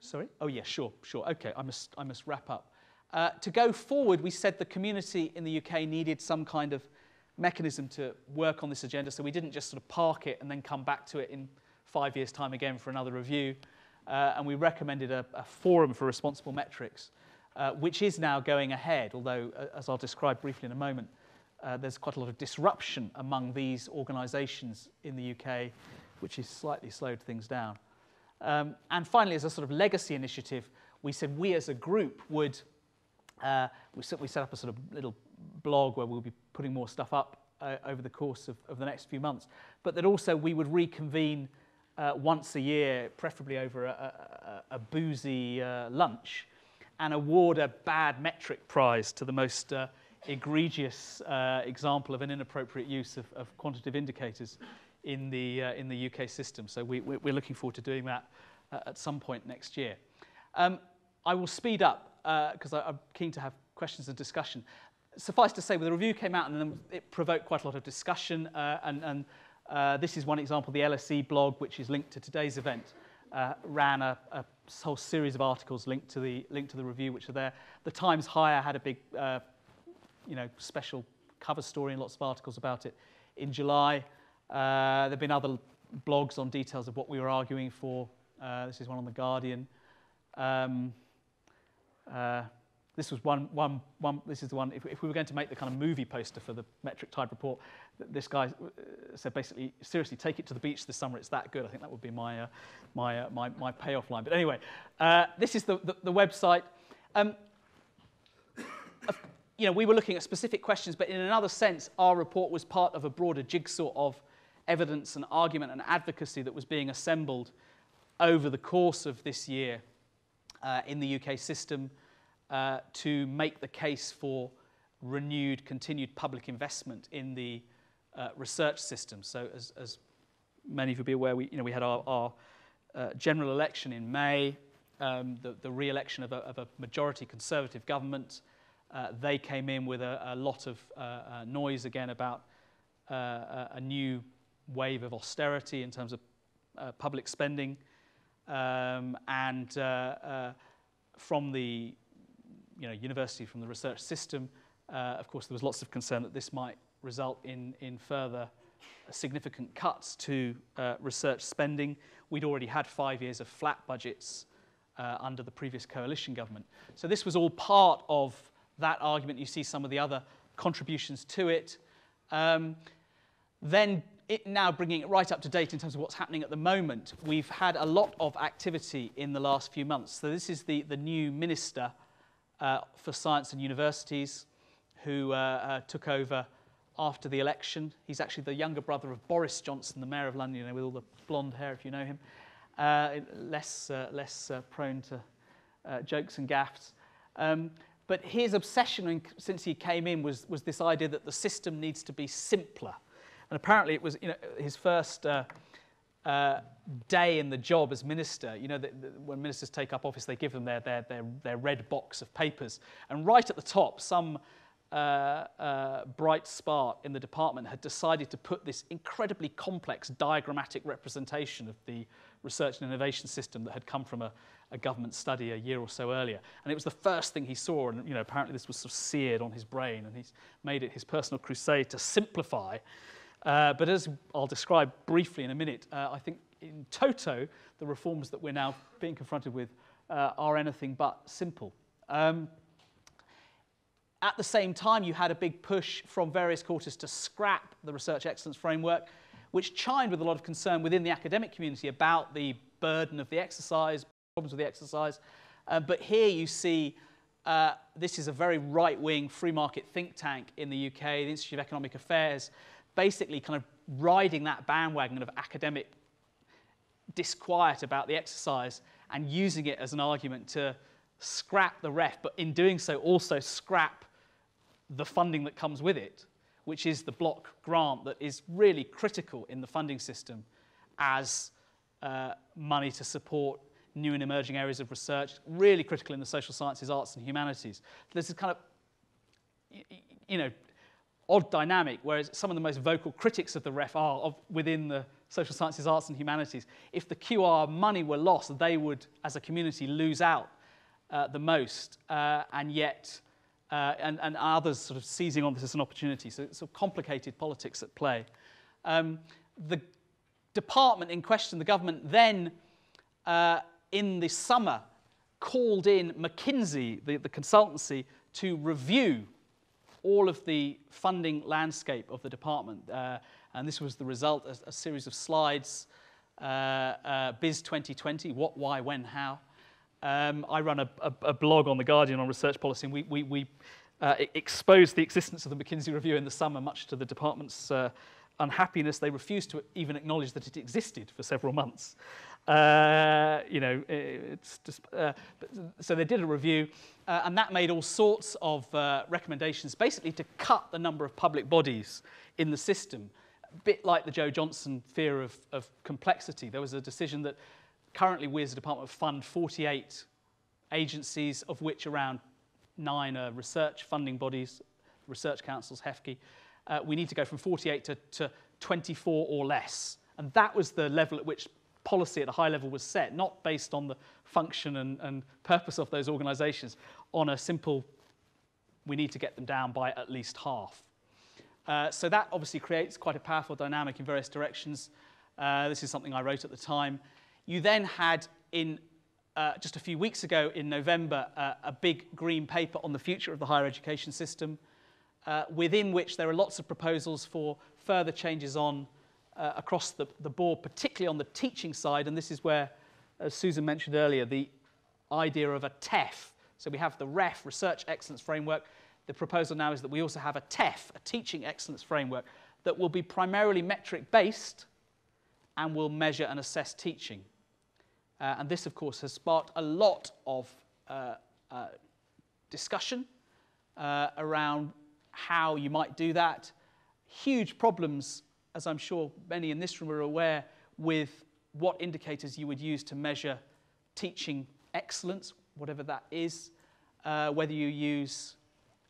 S2: Sorry? Oh, yeah, sure, sure. Okay, I must, I must wrap up. Uh, to go forward, we said the community in the UK needed some kind of mechanism to work on this agenda, so we didn't just sort of park it and then come back to it in five years' time again for another review uh, and we recommended a, a, forum for responsible metrics, uh, which is now going ahead, although, uh, as I'll describe briefly in a moment, uh, there's quite a lot of disruption among these organisations in the UK, which has slightly slowed things down. Um, and finally, as a sort of legacy initiative, we said we as a group would Uh, we, set, we set up a sort of little blog where we'll be putting more stuff up uh, over the course of, of the next few months, but that also we would reconvene uh, once a year, preferably over a, a, a boozy uh, lunch, and award a bad metric prize to the most uh, egregious uh, example of an inappropriate use of, of quantitative indicators in the, uh, in the UK system. So we, we're looking forward to doing that uh, at some point next year. Um, I will speed up because I'm keen to have questions and discussion. Suffice to say, well, the review came out and it provoked quite a lot of discussion. And, and uh, this is one example, the LSE blog, which is linked to today's event, uh, ran a, a, whole series of articles linked to the linked to the review, which are there. The Times Higher had a big, uh, you know, special cover story and lots of articles about it in July. Uh, there have been other blogs on details of what we were arguing for. Uh, this is one on the Guardian. Um, uh, this was one, one, one, this is the one, if, if, we were going to make the kind of movie poster for the metric tide report, this guy uh, said basically, seriously, take it to the beach this summer, it's that good. I think that would be my, uh, my, uh, my, my payoff line. But anyway, uh, this is the, the, the website. Um, you know, we were looking at specific questions, but in another sense, our report was part of a broader jigsaw of evidence and argument and advocacy that was being assembled over the course of this year uh, in the UK system uh, to make the case for renewed, continued public investment in the uh, research system. So, as, as, many of you will be aware, we, you know, we had our, our uh, general election in May, um, the, the re election of, of a, majority Conservative government. Uh, they came in with a, a lot of uh, noise again about a new wave of austerity in terms of public spending. Um, and uh, uh, from the you know, university, from the research system, uh, of course, there was lots of concern that this might result in, in further significant cuts to uh, research spending. We'd already had five years of flat budgets uh, under the previous coalition government. So this was all part of that argument. You see some of the other contributions to it. Um, then it now bringing it right up to date in terms of what's happening at the moment, we've had a lot of activity in the last few months. So this is the, the new Minister uh, for Science and Universities who uh, uh, took over after the election. He's actually the younger brother of Boris Johnson, the Mayor of London, you know, with all the blonde hair, if you know him. Uh, less less prone to jokes and gaffes. Um, but his obsession since he came in was, was this idea that the system needs to be simpler and apparently it was you know, his first uh, day in the job as minister. You know, the, the, when ministers take up office, they give them their, their, their, their red box of papers. And right at the top, some uh, uh, bright spark in the department had decided to put this incredibly complex diagrammatic representation of the research and innovation system that had come from a, a government study a year or so earlier. And it was the first thing he saw, and you know, apparently this was sort of seared on his brain, and he's made it his personal crusade to simplify uh, but as I'll describe briefly in a minute, uh, I think in toto, the reforms that we're now being confronted with uh, are anything but simple. Um, at the same time, you had a big push from various quarters to scrap the research excellence framework, which chimed with a lot of concern within the academic community about the burden of the exercise, problems with the exercise. Uh, but here you see uh, this is a very right wing free market think tank in the UK, the Institute of Economic Affairs, basically kind of riding that bandwagon of academic disquiet about the exercise and using it as an argument to scrap the ref, but in doing so also scrap the funding that comes with it, which is the block grant that is really critical in the funding system as uh, money to support new and emerging areas of research, really critical in the social sciences, arts and humanities. This is kind of, you know, odd dynamic, whereas some of the most vocal critics of the ref are of, within the social sciences, arts, and humanities. If the QR money were lost, they would, as a community, lose out uh, the most, uh, and yet, uh, and, and others sort of seizing on this as an opportunity. So of complicated politics at play. Um, the department in question, the government, then uh, in the summer called in McKinsey, the, the consultancy, to review all of the funding landscape of the department. Uh, and this was the result, of a series of slides, uh, uh, BIS 2020, what, why, when, how. Um, I run a, a, a, blog on The Guardian on research policy, and we, we, we uh, exposed the existence of the McKinsey Review in the summer, much to the department's uh, unhappiness. They refused to even acknowledge that it existed for several months. Uh, you know, it's just, uh, so they did a review, uh, and that made all sorts of uh, recommendations, basically to cut the number of public bodies in the system. A bit like the Jo Johnson fear of, of complexity. There was a decision that currently we as a department fund 48 agencies, of which around nine are research funding bodies, research councils, HEFCE. Uh, we need to go from 48 to, to 24 or less. And that was the level at which policy at a high level was set, not based on the function and, and purpose of those organisations, on a simple, we need to get them down by at least half. Uh, so that obviously creates quite a powerful dynamic in various directions. Uh, this is something I wrote at the time. You then had in uh, just a few weeks ago in November uh, a big green paper on the future of the higher education system, uh, within which there are lots of proposals for further changes on uh, across the, the board, particularly on the teaching side. And this is where, as Susan mentioned earlier, the idea of a TEF. So we have the REF, Research Excellence Framework. The proposal now is that we also have a TEF, a Teaching Excellence Framework, that will be primarily metric based and will measure and assess teaching. Uh, and this, of course, has sparked a lot of uh, uh, discussion uh, around how you might do that. Huge problems, as I'm sure many in this room are aware, with what indicators you would use to measure teaching excellence, whatever that is, uh, whether you use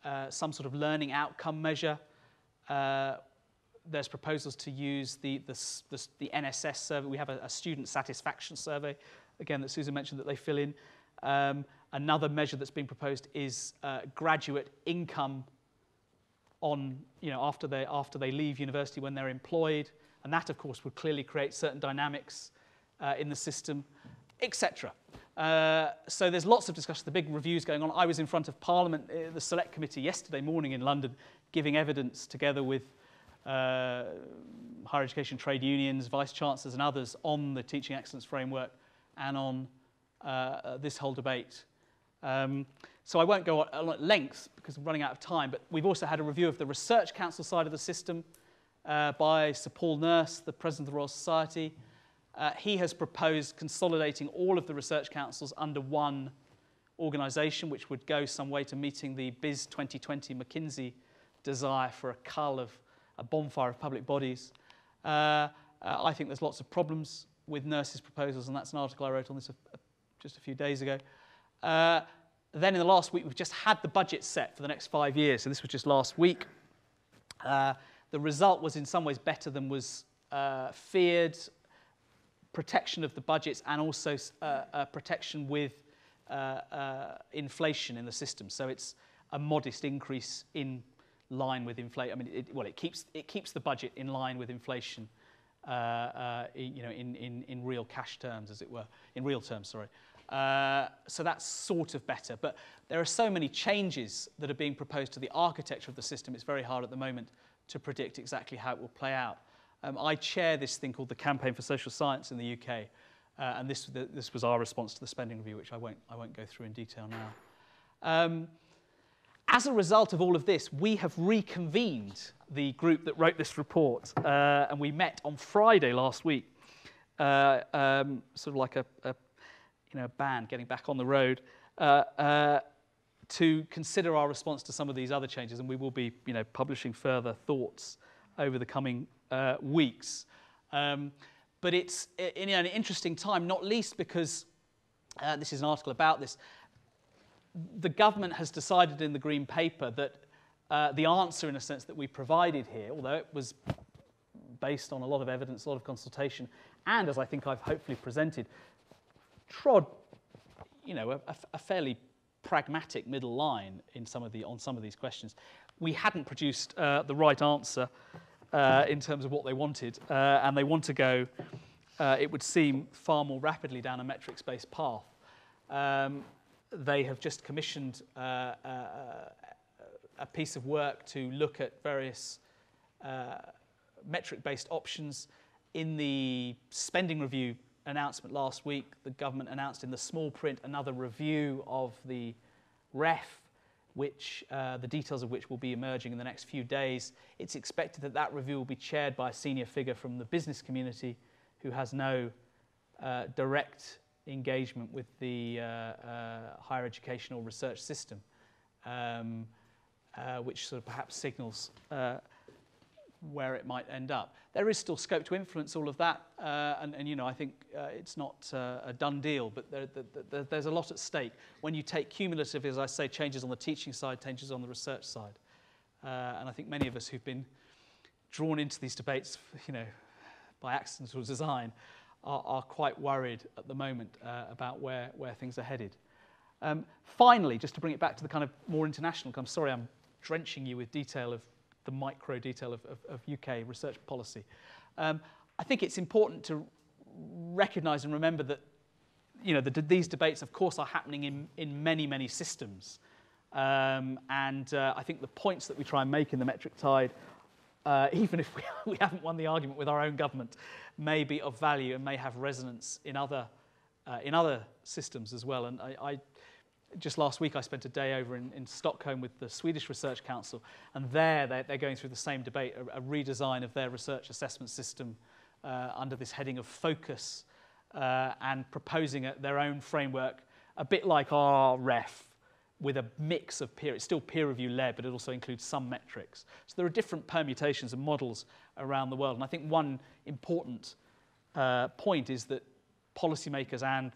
S2: uh, some sort of learning outcome measure, there's proposals to use the, the, the, the NSS survey. We have a, a, student satisfaction survey, again, that Susan mentioned that they fill in. Um, another measure that's being proposed is uh, graduate income on, you know, after they, after they leave university when they're employed. And that, of course, would clearly create certain dynamics uh, in the system, etc. Uh, so there's lots of discussion, the big reviews going on. I was in front of Parliament, uh, the Select Committee, yesterday morning in London, giving evidence together with uh, higher education trade unions, vice chancellors, and others on the teaching excellence framework and on uh, this whole debate. Um, so I won't go on at length because I'm running out of time, but we've also had a review of the Research Council side of the system uh, by Sir Paul Nurse, the President of the Royal Society. Uh, he has proposed consolidating all of the research councils under one organisation, which would go some way to meeting the BIS 2020 McKinsey desire for a cull of a bonfire of public bodies. Uh, uh, I think there's lots of problems with Nurse's proposals, and that's an article I wrote on this a, a, just a few days ago. Uh, then in the last week, we've just had the budget set for the next five years, so this was just last week. Uh, the result was in some ways better than was uh, feared, protection of the budgets and also uh, protection with inflation in the system. So it's a modest increase in line with inflation. I mean, it, well, it keeps, it keeps the budget in line with inflation, uh, uh, you know, in, in, in real cash terms, as it were, in real terms, sorry. Uh, so that's sort of better. But there are so many changes that are being proposed to the architecture of the system, it's very hard at the moment to predict exactly how it will play out. Um, I chair this thing called the Campaign for Social Science in the UK, uh, and this, the, this was our response to the spending review, which I won't, I won't go through in detail now. Um, as a result of all of this, we have reconvened the group that wrote this report, uh, and we met on Friday last week, uh, um, sort of like a, a, you know, a band getting back on the road, uh, uh, to consider our response to some of these other changes, and we will be you know, publishing further thoughts over the coming uh, weeks. Um, but it's an interesting time, not least because uh, this is an article about this the government has decided in the Green Paper that uh, the answer, in a sense, that we provided here, although it was based on a lot of evidence, a lot of consultation, and as I think I've hopefully presented, trod, you know, a, a fairly pragmatic middle line in some of the, on some of these questions. We hadn't produced uh, the right answer uh, in terms of what they wanted, uh, and they want to go, uh, it would seem, far more rapidly down a metrics-based path. Um, they have just commissioned uh, uh, a piece of work to look at various uh, metric-based options. In the spending review announcement last week. The government announced in the small print another review of the REF, which uh, the details of which will be emerging in the next few days. It's expected that that review will be chaired by a senior figure from the business community who has no uh, direct engagement with the uh, uh, higher educational research system, um, uh, which sort of perhaps signals where it might end up. There is still scope to influence all of that, uh, and, and, you know I think uh, it's not uh, a done deal, but there, there, there, there's a lot at stake when you take cumulative, as I say, changes on the teaching side, changes on the research side, uh, and I think many of us who've been drawn into these debates, you know, by accident or design, are, are quite worried at the moment uh, about where, where things are headed. Um, finally, just to bring it back to the kind of more international, I'm sorry I'm drenching you with detail of the micro detail of, of, of UK research policy. Um, I think it's important to recognise and remember that you know, the, these debates, of course, are happening in, in many, many systems. Um, and uh, I think the points that we try and make in the metric tide, uh, even if we, we haven't won the argument with our own government, may be of value and may have resonance in other, uh, in other systems as well. And I, I just last week I spent a day over in, in Stockholm with the Swedish Research Council, and there they're, they're going through the same debate, a, a redesign of their research assessment system uh, under this heading of focus uh, and proposing a, their own framework, a bit like our REF, with a mix of peer, it's still peer review led, but it also includes some metrics. So there are different permutations and models around the world. And I think one important uh, point is that policymakers and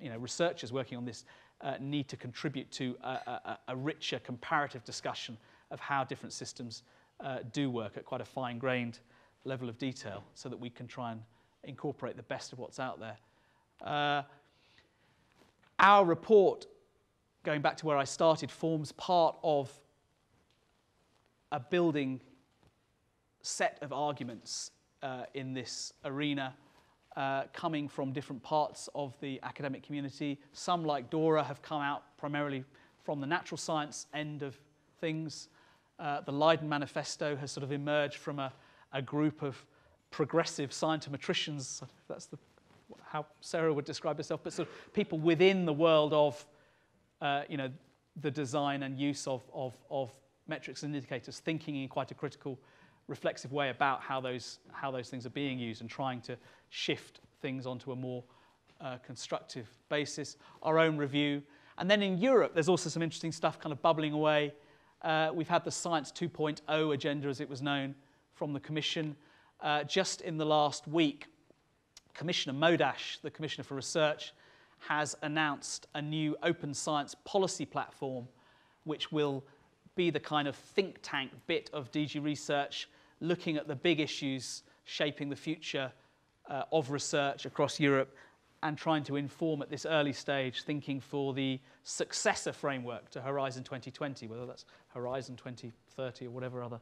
S2: you know, researchers working on this uh, need to contribute to a, a, a, richer comparative discussion of how different systems uh, do work at quite a fine-grained level of detail so that we can try and incorporate the best of what's out there. Uh, our report, going back to where I started, forms part of a building set of arguments uh, in this arena uh, coming from different parts of the academic community. Some, like Dora, have come out primarily from the natural science end of things. Uh, the Leiden Manifesto has sort of emerged from a, a group of progressive scientometricians, that's the, how Sarah would describe herself, but sort of people within the world of uh, you know, the design and use of, of, of metrics and indicators, thinking in quite a critical reflexive way about how those, how those things are being used and trying to shift things onto a more uh, constructive basis. Our own review. And then in Europe, there's also some interesting stuff kind of bubbling away. Uh, we've had the Science 2.0 agenda, as it was known, from the Commission. Uh, just in the last week, Commissioner Moedas, the Commissioner for Research, has announced a new open science policy platform which will be the kind of think tank bit of DG research looking at the big issues shaping the future uh, of research across Europe and trying to inform at this early stage thinking for the successor framework to Horizon 2020, whether that's Horizon 2030 or whatever other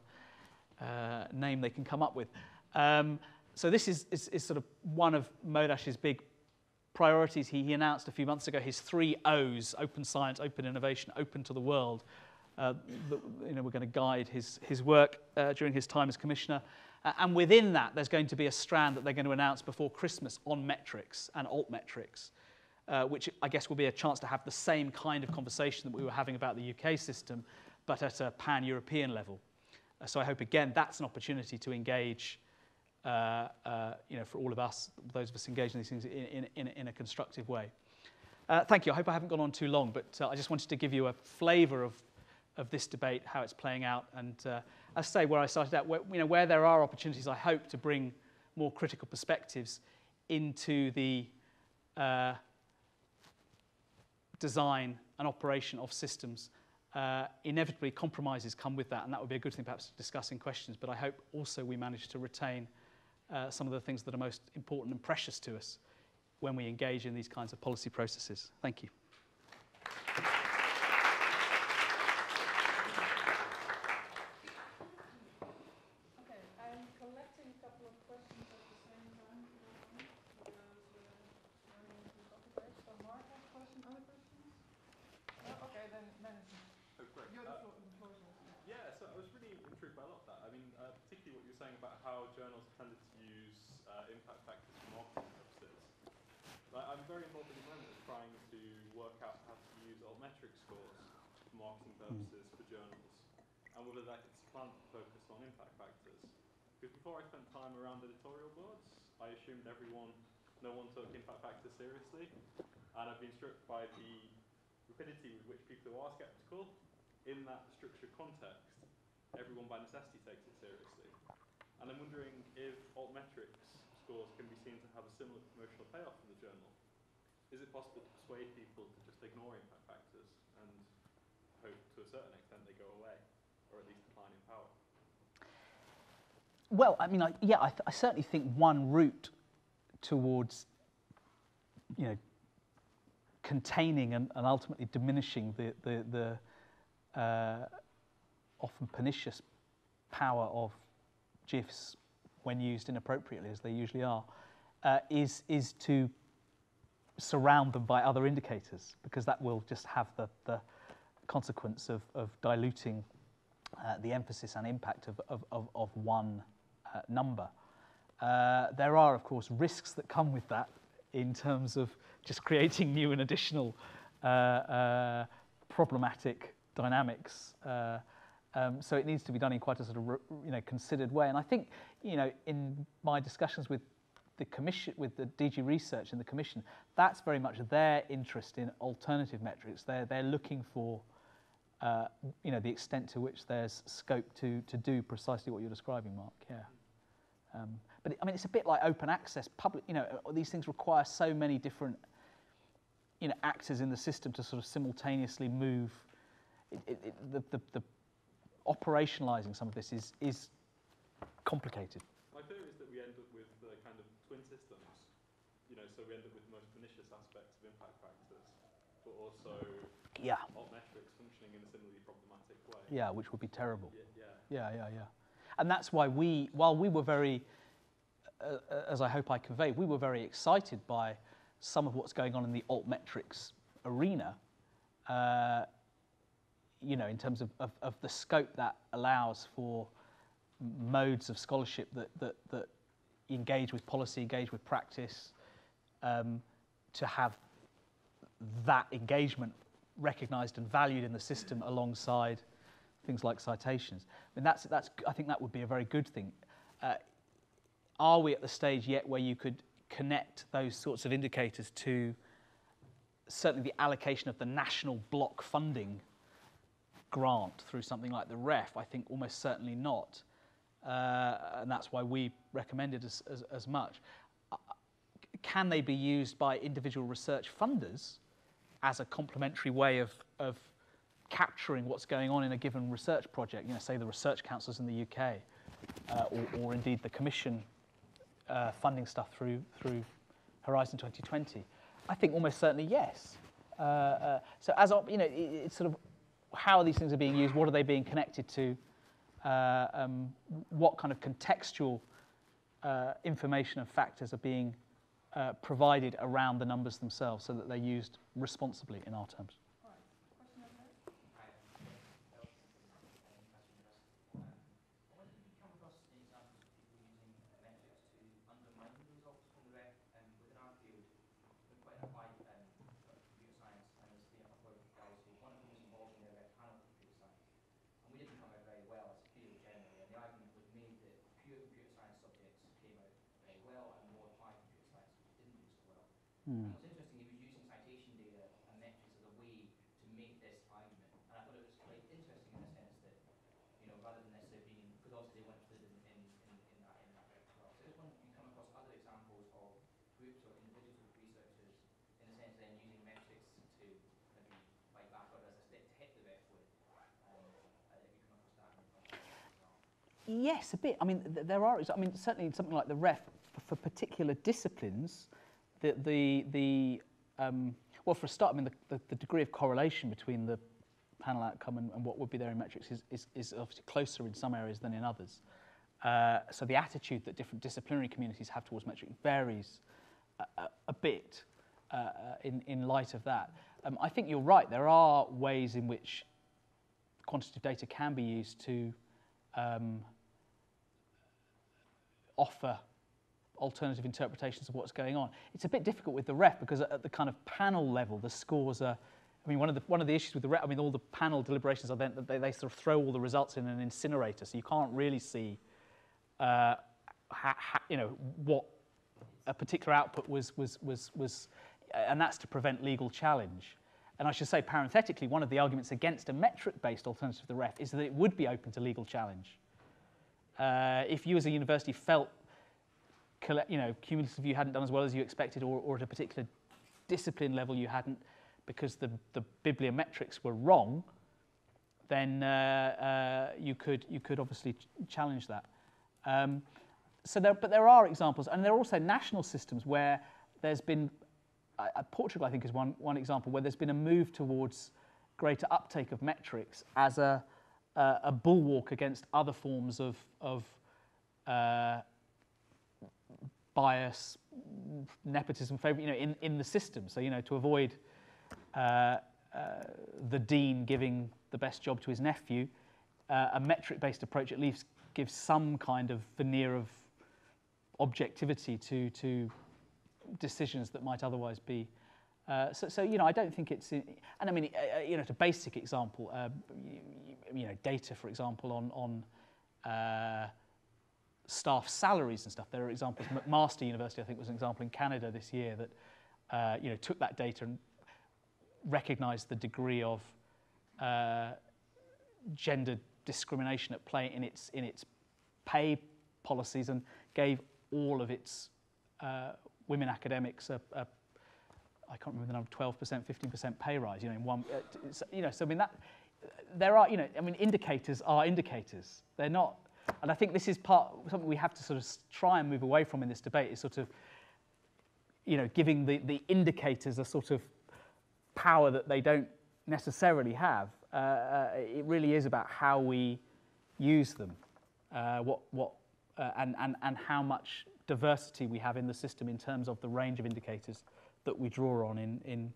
S2: uh, name they can come up with. Um, so this is, is, is, sort of one of Moedas's big priorities. He, he announced a few months ago his three O's, open science, open innovation, open to the world. Uh, you know, we're going to guide his, his work uh, during his time as commissioner. Uh, and within that, there's going to be a strand that they're going to announce before Christmas on metrics and altmetrics, uh, which I guess will be a chance to have the same kind of conversation that we were having about the UK system, but at a pan-European level. Uh, so I hope, again, that's an opportunity to engage, uh, uh, you know, for all of us, those of us engaged in these things in, in, in a constructive way. Uh, thank you. I hope I haven't gone on too long, but uh, I just wanted to give you a flavour of of this debate, how it's playing out. And uh, as I say, where I started out, where, you know, where there are opportunities, I hope to bring more critical perspectives into the uh, design and operation of systems. Uh, inevitably, compromises come with that, and that would be a good thing perhaps to discuss in questions. But I hope also we manage to retain uh, some of the things that are most important and precious to us when we engage in these kinds of policy processes. Thank you.
S3: saying about how journals tended to use uh, impact factors for marketing purposes. very involved at the moment with trying to work out how to use altmetric scores for marketing purposes for journals, and whether that could supplant the focus on impact factors. Because before I spent time around editorial boards, I assumed everyone, no one took factors seriously, and I've been struck by the rapidity with which people who are sceptical, in that structured context, everyone by necessity takes it seriously. And I'm wondering if altmetrics scores can be seen to have a similar promotional payoff for the journal. Is it possible to persuade people to just ignore impact factors and hope to a certain extent they go away, or at least decline in power?
S2: Well, I mean, I, yeah, I, I certainly think one route towards, you know, containing and, and ultimately diminishing the, the, the uh, often pernicious power of JIFs when used inappropriately, as they usually are, uh, is, is to surround them by other indicators, because that will just have the, the consequence of, of diluting uh, the emphasis and impact of, of, of, of one uh, number. Uh, there are, of course, risks that come with that in terms of just creating new and additional uh, uh, problematic dynamics. Uh, um, so it needs to be done in quite a sort of you know considered way. And I think you know in my discussions with the commission, with the DG Research and the commission, that's very much their interest in alternative metrics. They're they're looking for uh, you know the extent to which there's scope to to do precisely what you're describing, Mark. Yeah. Um, but I mean, it's a bit like open access. Public, you know, these things require so many different you know actors in the system to sort of simultaneously move. It, it, it, the, the, the operationalizing some of this is, is complicated.
S3: My fear is that we end up with uh, kind of twin systems. You know, so we end up with the most pernicious aspects of impact factors, but also
S2: yeah.
S3: altmetrics functioning in a similarly problematic way.
S2: Yeah, which would be terrible.
S3: Yeah, yeah.
S2: Yeah, yeah, yeah. And that's why we, while we were very, uh, as I hope I convey, we were very excited by some of what's going on in the altmetrics arena. Uh, you know, in terms of, of, of, the scope that allows for modes of scholarship that, that, that engage with policy, engage with practice, um, to have that engagement recognized and valued in the system alongside things like citations. I mean, that's, that's, I think that would be a very good thing. Uh, are we at the stage yet where you could connect those sorts of indicators to certainly the allocation of the national block funding grant through something like the REF, I think almost certainly not. Uh, and that's why we recommended as, as, as much. Uh, can they be used by individual research funders as a complementary way of, of capturing what's going on in a given research project? You know, say the research councils in the UK, uh, or, or, indeed the Commission uh, funding stuff through, through Horizon 2020? I think almost certainly yes. Uh, uh, so as you know, it, it's sort of how these things are being used, what are they being connected to, uh, um, what kind of contextual uh, information and factors are being uh, provided around the numbers themselves so that they're used responsibly in our terms.
S4: Mm. And what's interesting, he was using citation data and metrics as a way to make this argument. And I thought it was quite interesting in the sense that, you know, rather than necessarily being, because obviously they weren't included in, in, in, in, that, in that as well. So I just wonder if you come across other examples of groups or individual researchers, in a sense then using metrics to maybe fight back or as a stick to hit the REF with. Um, uh, if you come across that in the well.
S2: Yes, a bit. I mean, th there are, I mean, certainly something like the REF, for, particular disciplines, the, the, the um, well, for a start, I mean, the, the, the, degree of correlation between the panel outcome and, and what would be there in metrics is, is, is, obviously closer in some areas than in others. Uh, so the attitude that different disciplinary communities have towards metric varies a, a, a bit uh, in, in light of that. Um, I think you're right. There are ways in which quantitative data can be used to um, offer alternative interpretations of what's going on. It's a bit difficult with the ref because at the kind of panel level, the scores are. I mean, one of the one of the issues with the ref, I mean, all the panel deliberations are then they, they sort of throw all the results in an incinerator, so you can't really see, uh, ha, ha, you know, what a particular output was was was was, and that's to prevent legal challenge. And I should say, parenthetically, one of the arguments against a metric-based alternative to the ref is that it would be open to legal challenge. Uh, if you as a university felt you know, cumulative you hadn't done as well as you expected or, or at a particular discipline level you hadn't because the, the bibliometrics were wrong, then uh, uh, you, could, you could obviously ch challenge that. Um, so there, but there are examples, and there are also national systems where there's been, uh, Portugal I think is one, one example, where there's been a move towards greater uptake of metrics as a, uh, a bulwark against other forms of, of uh, bias, nepotism, favor, you know, in, in the system. So, you know, to avoid uh, uh, the dean giving the best job to his nephew, uh, a metric-based approach at least gives some kind of veneer of objectivity to, to decisions that might otherwise be. Uh, so, so, you know, I don't think it's, in, and I mean, uh, uh you know, it's a basic example, uh, you, you, know, data, for example, on, on uh, staff salaries and stuff. There are examples. McMaster University, I think, was an example in Canada this year that uh, you know took that data and recognised the degree of uh, gender discrimination at play in its in its pay policies and gave all of its uh, women academics a, a I can't remember the number, 12%, 15% pay rise, you know, in one, uh, you know, so I mean that, there are, you know, I mean, indicators are indicators. They're not and I think this is part something we have to sort of try and move away from in this debate is sort of, you know, giving the, the indicators a sort of power that they don't necessarily have. Uh, uh, it really is about how we use them, uh, what, what, uh, and, and, and how much diversity we have in the system in terms of the range of indicators that we draw on in, in,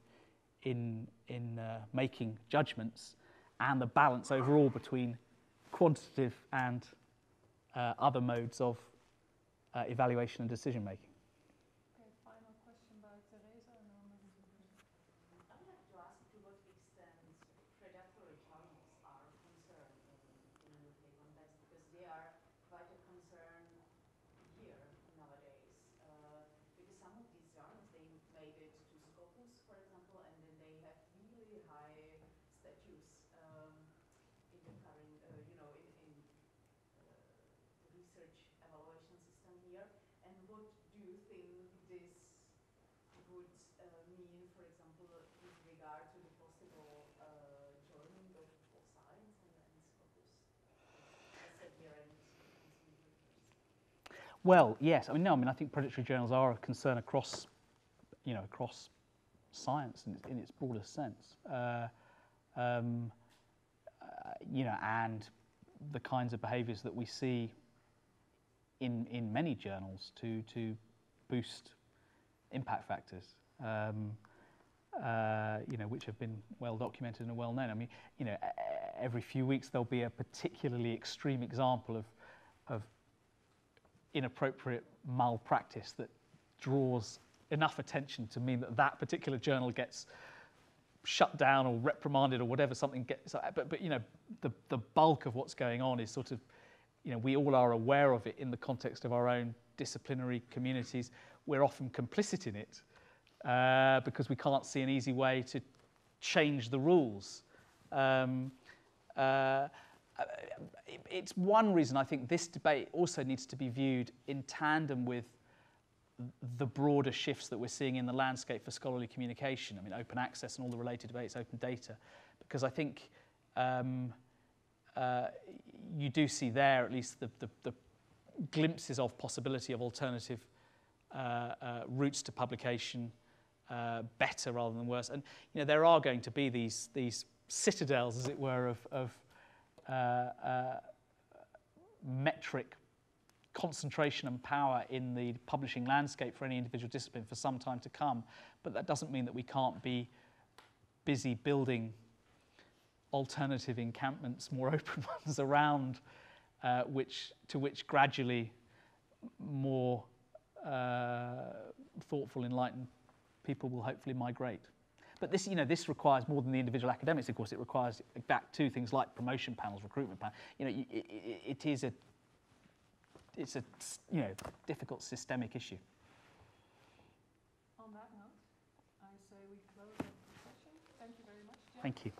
S2: in, in uh, making judgments and the balance overall between quantitative and uh, other modes of uh, evaluation and decision making.
S1: Okay, final question by Teresa and then we'll move
S5: I would like to ask to what extent predatory journals are concerned in, in UK context because they are quite a concern here nowadays. Uh, because some of these journals, they made it to Scopus, for example, and then they have really high status um, in the current, uh, you know, in, in research evaluation system here? And what do you think this would uh, mean, for example, with regard to the possible uh, joining of, of science and, and Scopus?
S2: Well, yes. I mean, no. I mean, I think predatory journals are a concern across, you know, across science in, in its broadest sense. Uh, um, uh, you know, and the kinds of behaviours that we see in, in many journals to, to boost impact factors, um, uh, you know, which have been well documented and well known. I mean, you know, every few weeks there'll be a particularly extreme example of, of inappropriate malpractice that draws enough attention to mean that that particular journal gets shut down or reprimanded or whatever something gets but but you know the the bulk of what's going on is sort of you know, we all are aware of it in the context of our own disciplinary communities. We're often complicit in it uh, because we can't see an easy way to change the rules. Um, uh, it's one reason I think this debate also needs to be viewed in tandem with the broader shifts that we're seeing in the landscape for scholarly communication. I mean, open access and all the related debates, open data, because I think um, uh, you do see there at least the, the, the glimpses of possibility of alternative uh, uh, routes to publication, uh, better rather than worse. And you know, there are going to be these, these citadels, as it were, of, of metric concentration and power in the publishing landscape for any individual discipline for some time to come. But that doesn't mean that we can't be busy building alternative encampments, more open ones around, uh, which, to which gradually more uh, thoughtful, enlightened people will hopefully migrate. But this, you know, this requires more than the individual academics. Of course, it requires back to things like promotion panels, recruitment panels. You know, y- i- i- it is a, it's a, you know, difficult systemic issue.
S1: On that note, I say we close the session. Thank you very much, Jen.
S2: Thank you.